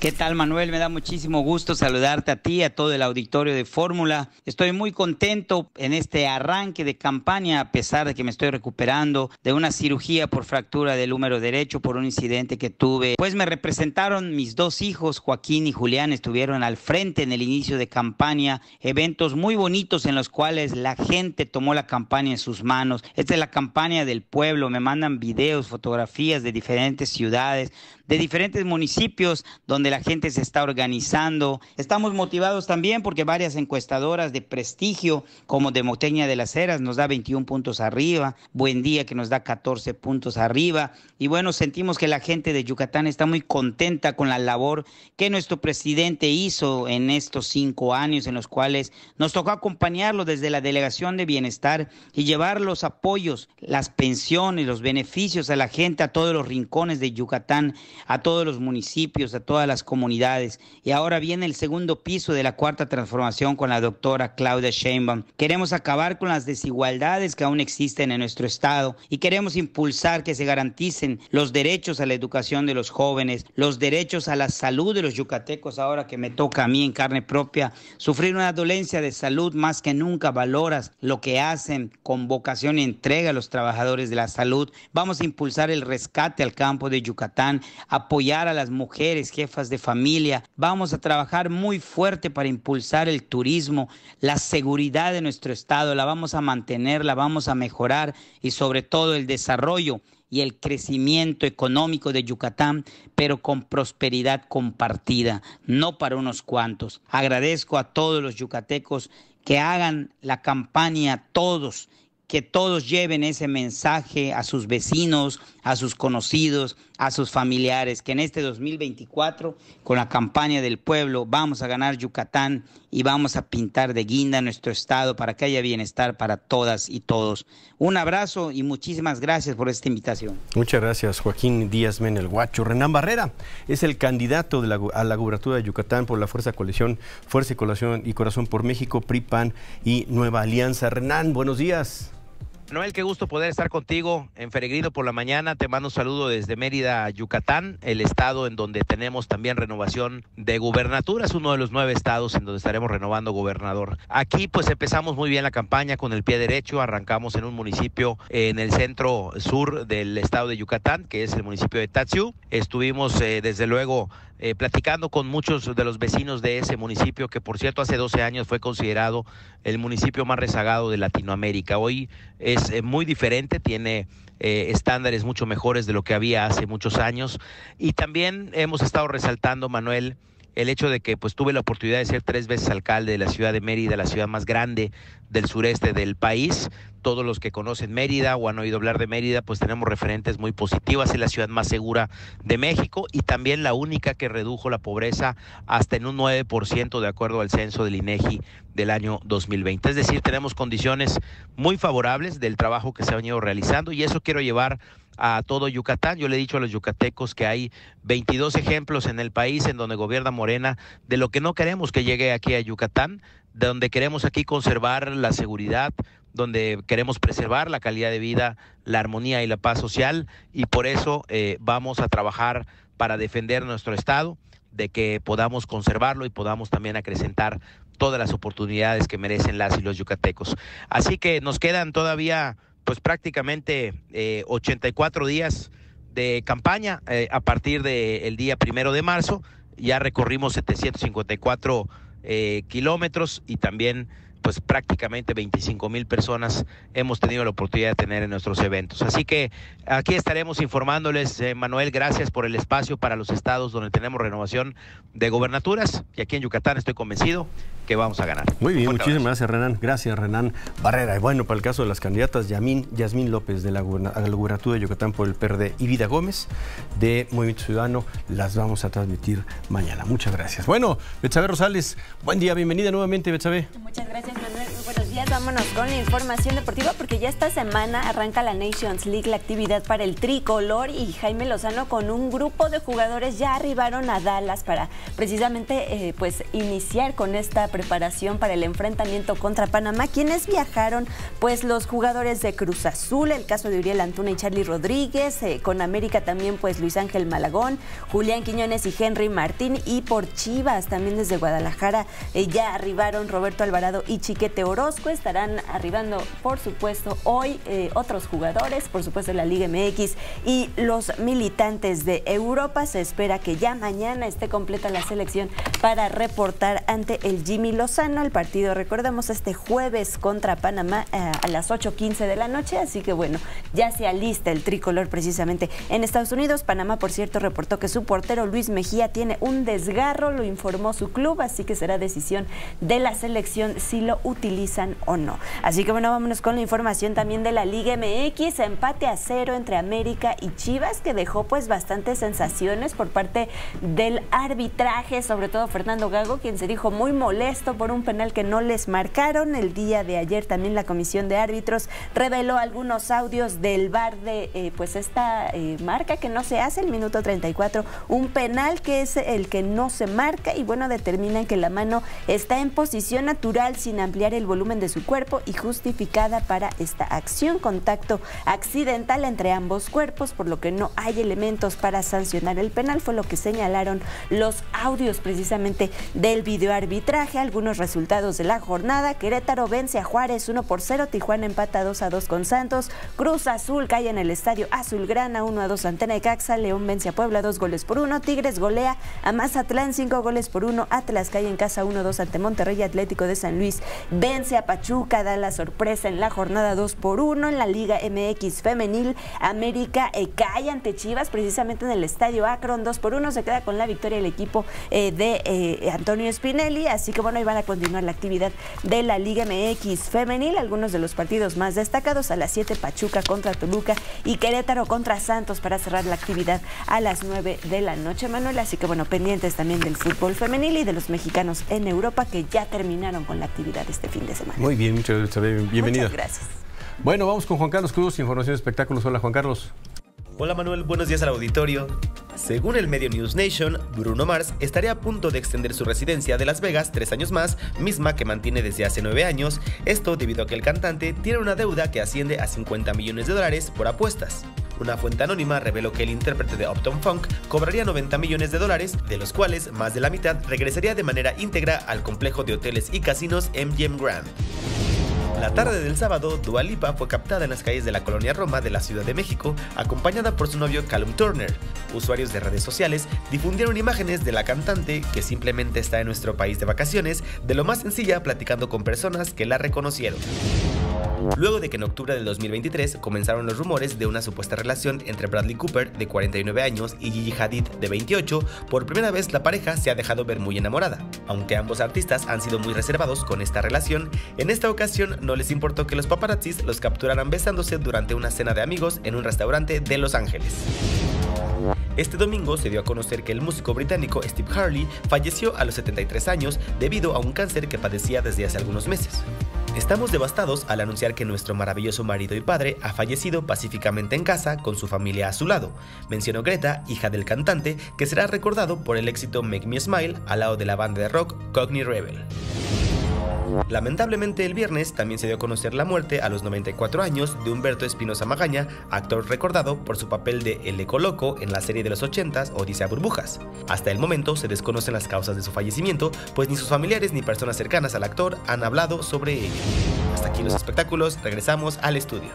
¿Qué tal Manuel? Me da muchísimo gusto saludarte a ti, a todo el auditorio de Fórmula. Estoy muy contento en este arranque de campaña a pesar de que me estoy recuperando de una cirugía por fractura del húmero derecho por un incidente que tuve. Pues me representaron mis dos hijos, Joaquín y Julián, estuvieron al frente en el inicio de campaña, eventos muy bonitos en los cuales la gente tomó la campaña en sus manos. Esta es la campaña del pueblo, me mandan videos, fotografías de diferentes ciudades, de diferentes municipios donde la gente se está organizando. Estamos motivados también porque varias encuestadoras de prestigio, como Demoteña de las Heras, nos da 21 puntos arriba, Buen Día que nos da 14 puntos arriba. Y bueno, sentimos que la gente de Yucatán está muy contenta con la labor que nuestro presidente hizo en estos cinco años en los cuales nos tocó acompañarlo desde la Delegación de Bienestar y llevar los apoyos, las pensiones, los beneficios a la gente a todos los rincones de Yucatán a todos los municipios, a todas las comunidades. Y ahora viene el segundo piso de la cuarta transformación con la doctora Claudia Sheinbaum. Queremos acabar con las desigualdades que aún existen en nuestro estado y queremos impulsar que se garanticen los derechos a la educación de los jóvenes, los derechos a la salud de los yucatecos ahora que me toca a mí en carne propia sufrir una dolencia de salud más que nunca valoras lo que hacen con vocación y entrega a los trabajadores de la salud. Vamos a impulsar el rescate al campo de Yucatán, apoyar a las mujeres, jefas de familia. Vamos a trabajar muy fuerte para impulsar el turismo, la seguridad de nuestro estado, la vamos a mantener, la vamos a mejorar y sobre todo el desarrollo y el crecimiento económico de Yucatán, pero con prosperidad compartida, no para unos cuantos. Agradezco a todos los yucatecos que hagan la campaña todos que todos lleven ese mensaje a sus vecinos, a sus conocidos, a sus familiares, que en este 2024, con la campaña del pueblo, vamos a ganar Yucatán y vamos a pintar de guinda nuestro estado para que haya bienestar para todas y todos. Un abrazo y muchísimas gracias por esta invitación. Muchas gracias, Joaquín Díaz Menel Guacho. Renán Barrera es el candidato de la, a la gubernatura de Yucatán por la Fuerza Coalición, Fuerza y Coalición y Corazón por México, PRIPAN y Nueva Alianza. Renán, buenos días. Noel, qué gusto poder estar contigo en Feregrino por la mañana. Te mando un saludo desde Mérida, Yucatán, el estado en donde tenemos también renovación de gubernaturas, uno de los nueve estados en donde estaremos renovando gobernador. Aquí pues empezamos muy bien la campaña con el pie derecho, arrancamos en un municipio en el centro sur del estado de Yucatán, que es el municipio de Tatsiu. Estuvimos eh, desde luego eh, platicando con muchos de los vecinos de ese municipio, que por cierto hace 12 años fue considerado el municipio más rezagado de Latinoamérica. Hoy es eh, muy diferente, tiene eh, estándares mucho mejores de lo que había hace muchos años. Y también hemos estado resaltando, Manuel, el hecho de que pues tuve la oportunidad de ser tres veces alcalde de la ciudad de Mérida, la ciudad más grande del sureste del país, todos los que conocen Mérida o han oído hablar de Mérida, pues tenemos referentes muy positivas. Es la ciudad más segura de México y también la única que redujo la pobreza hasta en un 9% de acuerdo al censo del INEGI del año 2020. Es decir, tenemos condiciones muy favorables del trabajo que se ha venido realizando y eso quiero llevar a todo Yucatán. Yo le he dicho a los yucatecos que hay 22 ejemplos en el país en donde gobierna Morena de lo que no queremos que llegue aquí a Yucatán, de donde queremos aquí conservar la seguridad, donde queremos preservar la calidad de vida, la armonía y la paz social y por eso eh, vamos a trabajar para defender nuestro Estado, de que podamos conservarlo y podamos también acrecentar todas las oportunidades que merecen las y los yucatecos. Así que nos quedan todavía pues prácticamente 84 eh, días de campaña eh, a partir del día primero de marzo. Ya recorrimos 754 kilómetros y también pues prácticamente 25 mil personas hemos tenido la oportunidad de tener en nuestros eventos. Así que aquí estaremos informándoles, eh, Manuel, gracias por el espacio para los estados donde tenemos renovación de gobernaturas y aquí en Yucatán estoy convencido que vamos a ganar. Muy bien, muchísimas gracias Renan. Gracias Renan Barrera. Y bueno, para el caso de las candidatas, Yamín, Yasmín López de la, gubernatura de Yucatán por el PRD y Vida Gómez de Movimiento Ciudadano, las vamos a transmitir mañana. Muchas gracias. Bueno, Betsabe Rosales, buen día, bienvenida nuevamente Betsabe. Muchas gracias Manuel, muy buenos días. Vámonos con la información deportiva porque ya esta semana arranca la Nations League, la actividad para el tricolor y Jaime Lozano con un grupo de jugadores ya arribaron a Dallas para precisamente eh, pues iniciar con esta preparación para el enfrentamiento contra Panamá. Quienes viajaron? Pues los jugadores de Cruz Azul, el caso de Uriel Antuna y Charlie Rodríguez, eh, con América también pues Luis Ángel Malagón, Julián Quiñones y Henry Martín y por Chivas también desde Guadalajara eh, ya arribaron Roberto Alvarado y Chiquete Orozco. Estarán arribando por supuesto hoy eh, otros jugadores, por supuesto la Liga MX y los militantes de Europa. Se espera que ya mañana esté completa la selección para reportar ante el Jimmy Lozano. El partido, recordemos, este jueves contra Panamá eh, a las 8.15 de la noche. Así que bueno, ya se alista el tricolor precisamente en Estados Unidos. Panamá, por cierto, reportó que su portero Luis Mejía tiene un desgarro, lo informó su club, así que será decisión de la selección si lo utilizan o no. Así que bueno, vámonos con la información también de la Liga MX, empate a cero entre América y Chivas, que dejó pues bastantes sensaciones por parte del arbitraje, sobre todo Fernando Gago, quien se dijo muy molesto esto por un penal que no les marcaron. El día de ayer también la comisión de árbitros reveló algunos audios del bar de eh, pues esta eh, marca que no se hace, el minuto 34, un penal que es el que no se marca y bueno, determinan que la mano está en posición natural sin ampliar el volumen de su cuerpo y justificada para esta acción, contacto accidental entre ambos cuerpos, por lo que no hay elementos para sancionar el penal, fue lo que señalaron los audios precisamente del videoarbitraje algunos resultados de la jornada. Querétaro vence a Juárez 1 por 0. Tijuana empata 2 a 2 con Santos. Cruz Azul cae en el estadio Azulgrana 1 a 2 ante Necaxa. León vence a Puebla 2 goles por 1. Tigres golea a Mazatlán 5 goles por 1. Atlas cae en casa 1 2 ante Monterrey Atlético de San Luis. Vence a Pachuca. Da la sorpresa en la jornada 2 por 1. En la Liga MX Femenil, América eh, cae ante Chivas precisamente en el estadio Akron 2 por 1. Se queda con la victoria el equipo eh, de eh, Antonio Spinelli. Así que bueno, y van a continuar la actividad de la Liga MX femenil. Algunos de los partidos más destacados a las 7 Pachuca contra Toluca y Querétaro contra Santos para cerrar la actividad a las 9 de la noche, Manuel. Así que bueno, pendientes también del fútbol femenil y de los mexicanos en Europa que ya terminaron con la actividad este fin de semana. Muy bien, muchas gracias. Bienvenido. Muchas gracias. Bueno, vamos con Juan Carlos Cruz, Información de Espectáculos. Hola, Juan Carlos. Hola Manuel, buenos días al auditorio. Según el medio News Nation, Bruno Mars estaría a punto de extender su residencia de Las Vegas tres años más, misma que mantiene desde hace nueve años, esto debido a que el cantante tiene una deuda que asciende a 50 millones de dólares por apuestas. Una fuente anónima reveló que el intérprete de Upton Funk cobraría 90 millones de dólares, de los cuales más de la mitad regresaría de manera íntegra al complejo de hoteles y casinos MGM Grand. La tarde del sábado, Dua Lipa fue captada en las calles de la colonia Roma de la Ciudad de México, acompañada por su novio Callum Turner. Usuarios de redes sociales difundieron imágenes de la cantante, que simplemente está en nuestro país de vacaciones, de lo más sencilla platicando con personas que la reconocieron. Luego de que en octubre del 2023 comenzaron los rumores de una supuesta relación entre Bradley Cooper, de 49 años, y Gigi Hadid, de 28, por primera vez la pareja se ha dejado ver muy enamorada. Aunque ambos artistas han sido muy reservados con esta relación, en esta ocasión no les importó que los paparazzis los capturaran besándose durante una cena de amigos en un restaurante de Los Ángeles. Este domingo se dio a conocer que el músico británico Steve Harley falleció a los 73 años debido a un cáncer que padecía desde hace algunos meses. Estamos devastados al anunciar que nuestro maravilloso marido y padre ha fallecido pacíficamente en casa con su familia a su lado, mencionó Greta, hija del cantante, que será recordado por el éxito Make Me Smile al lado de la banda de rock Cockney Rebel. Lamentablemente el viernes también se dio a conocer la muerte a los 94 años de Humberto Espinosa Magaña, actor recordado por su papel de El Eco Loco en la serie de los 80s Odisea Burbujas. Hasta el momento se desconocen las causas de su fallecimiento, pues ni sus familiares ni personas cercanas al actor han hablado sobre ello. Hasta aquí los espectáculos, regresamos al estudio.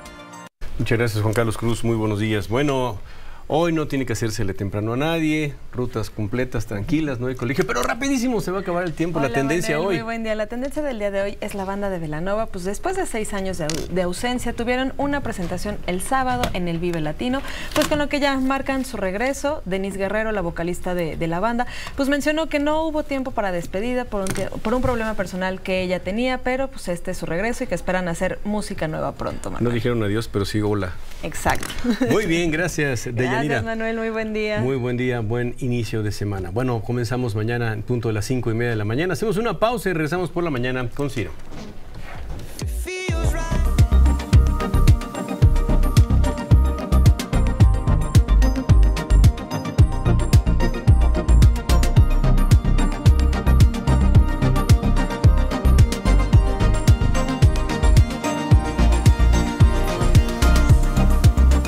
Muchas gracias Juan Carlos Cruz, muy buenos días. Bueno, Hoy no tiene que hacérsele temprano a nadie, rutas completas, tranquilas, no hay colegio, pero rapidísimo se va a acabar el tiempo, la tendencia hoy. Muy buen día. La tendencia del día de hoy es la banda de Velanova, pues después de seis años de, de, ausencia tuvieron una presentación el sábado en el Vive Latino, pues con lo que ya marcan su regreso. Denise Guerrero, la vocalista de, de la banda, pues mencionó que no hubo tiempo para despedida por un, por un problema personal que ella tenía, pero pues este es su regreso y que esperan hacer música nueva pronto. Manuel. No dijeron adiós, pero sí hola. Exacto. Muy bien, gracias. [laughs] gracias. Gracias, Manuel. Muy buen día. Muy buen día, buen inicio de semana. Bueno, comenzamos mañana en punto de las cinco y media de la mañana. Hacemos una pausa y regresamos por la mañana con Ciro.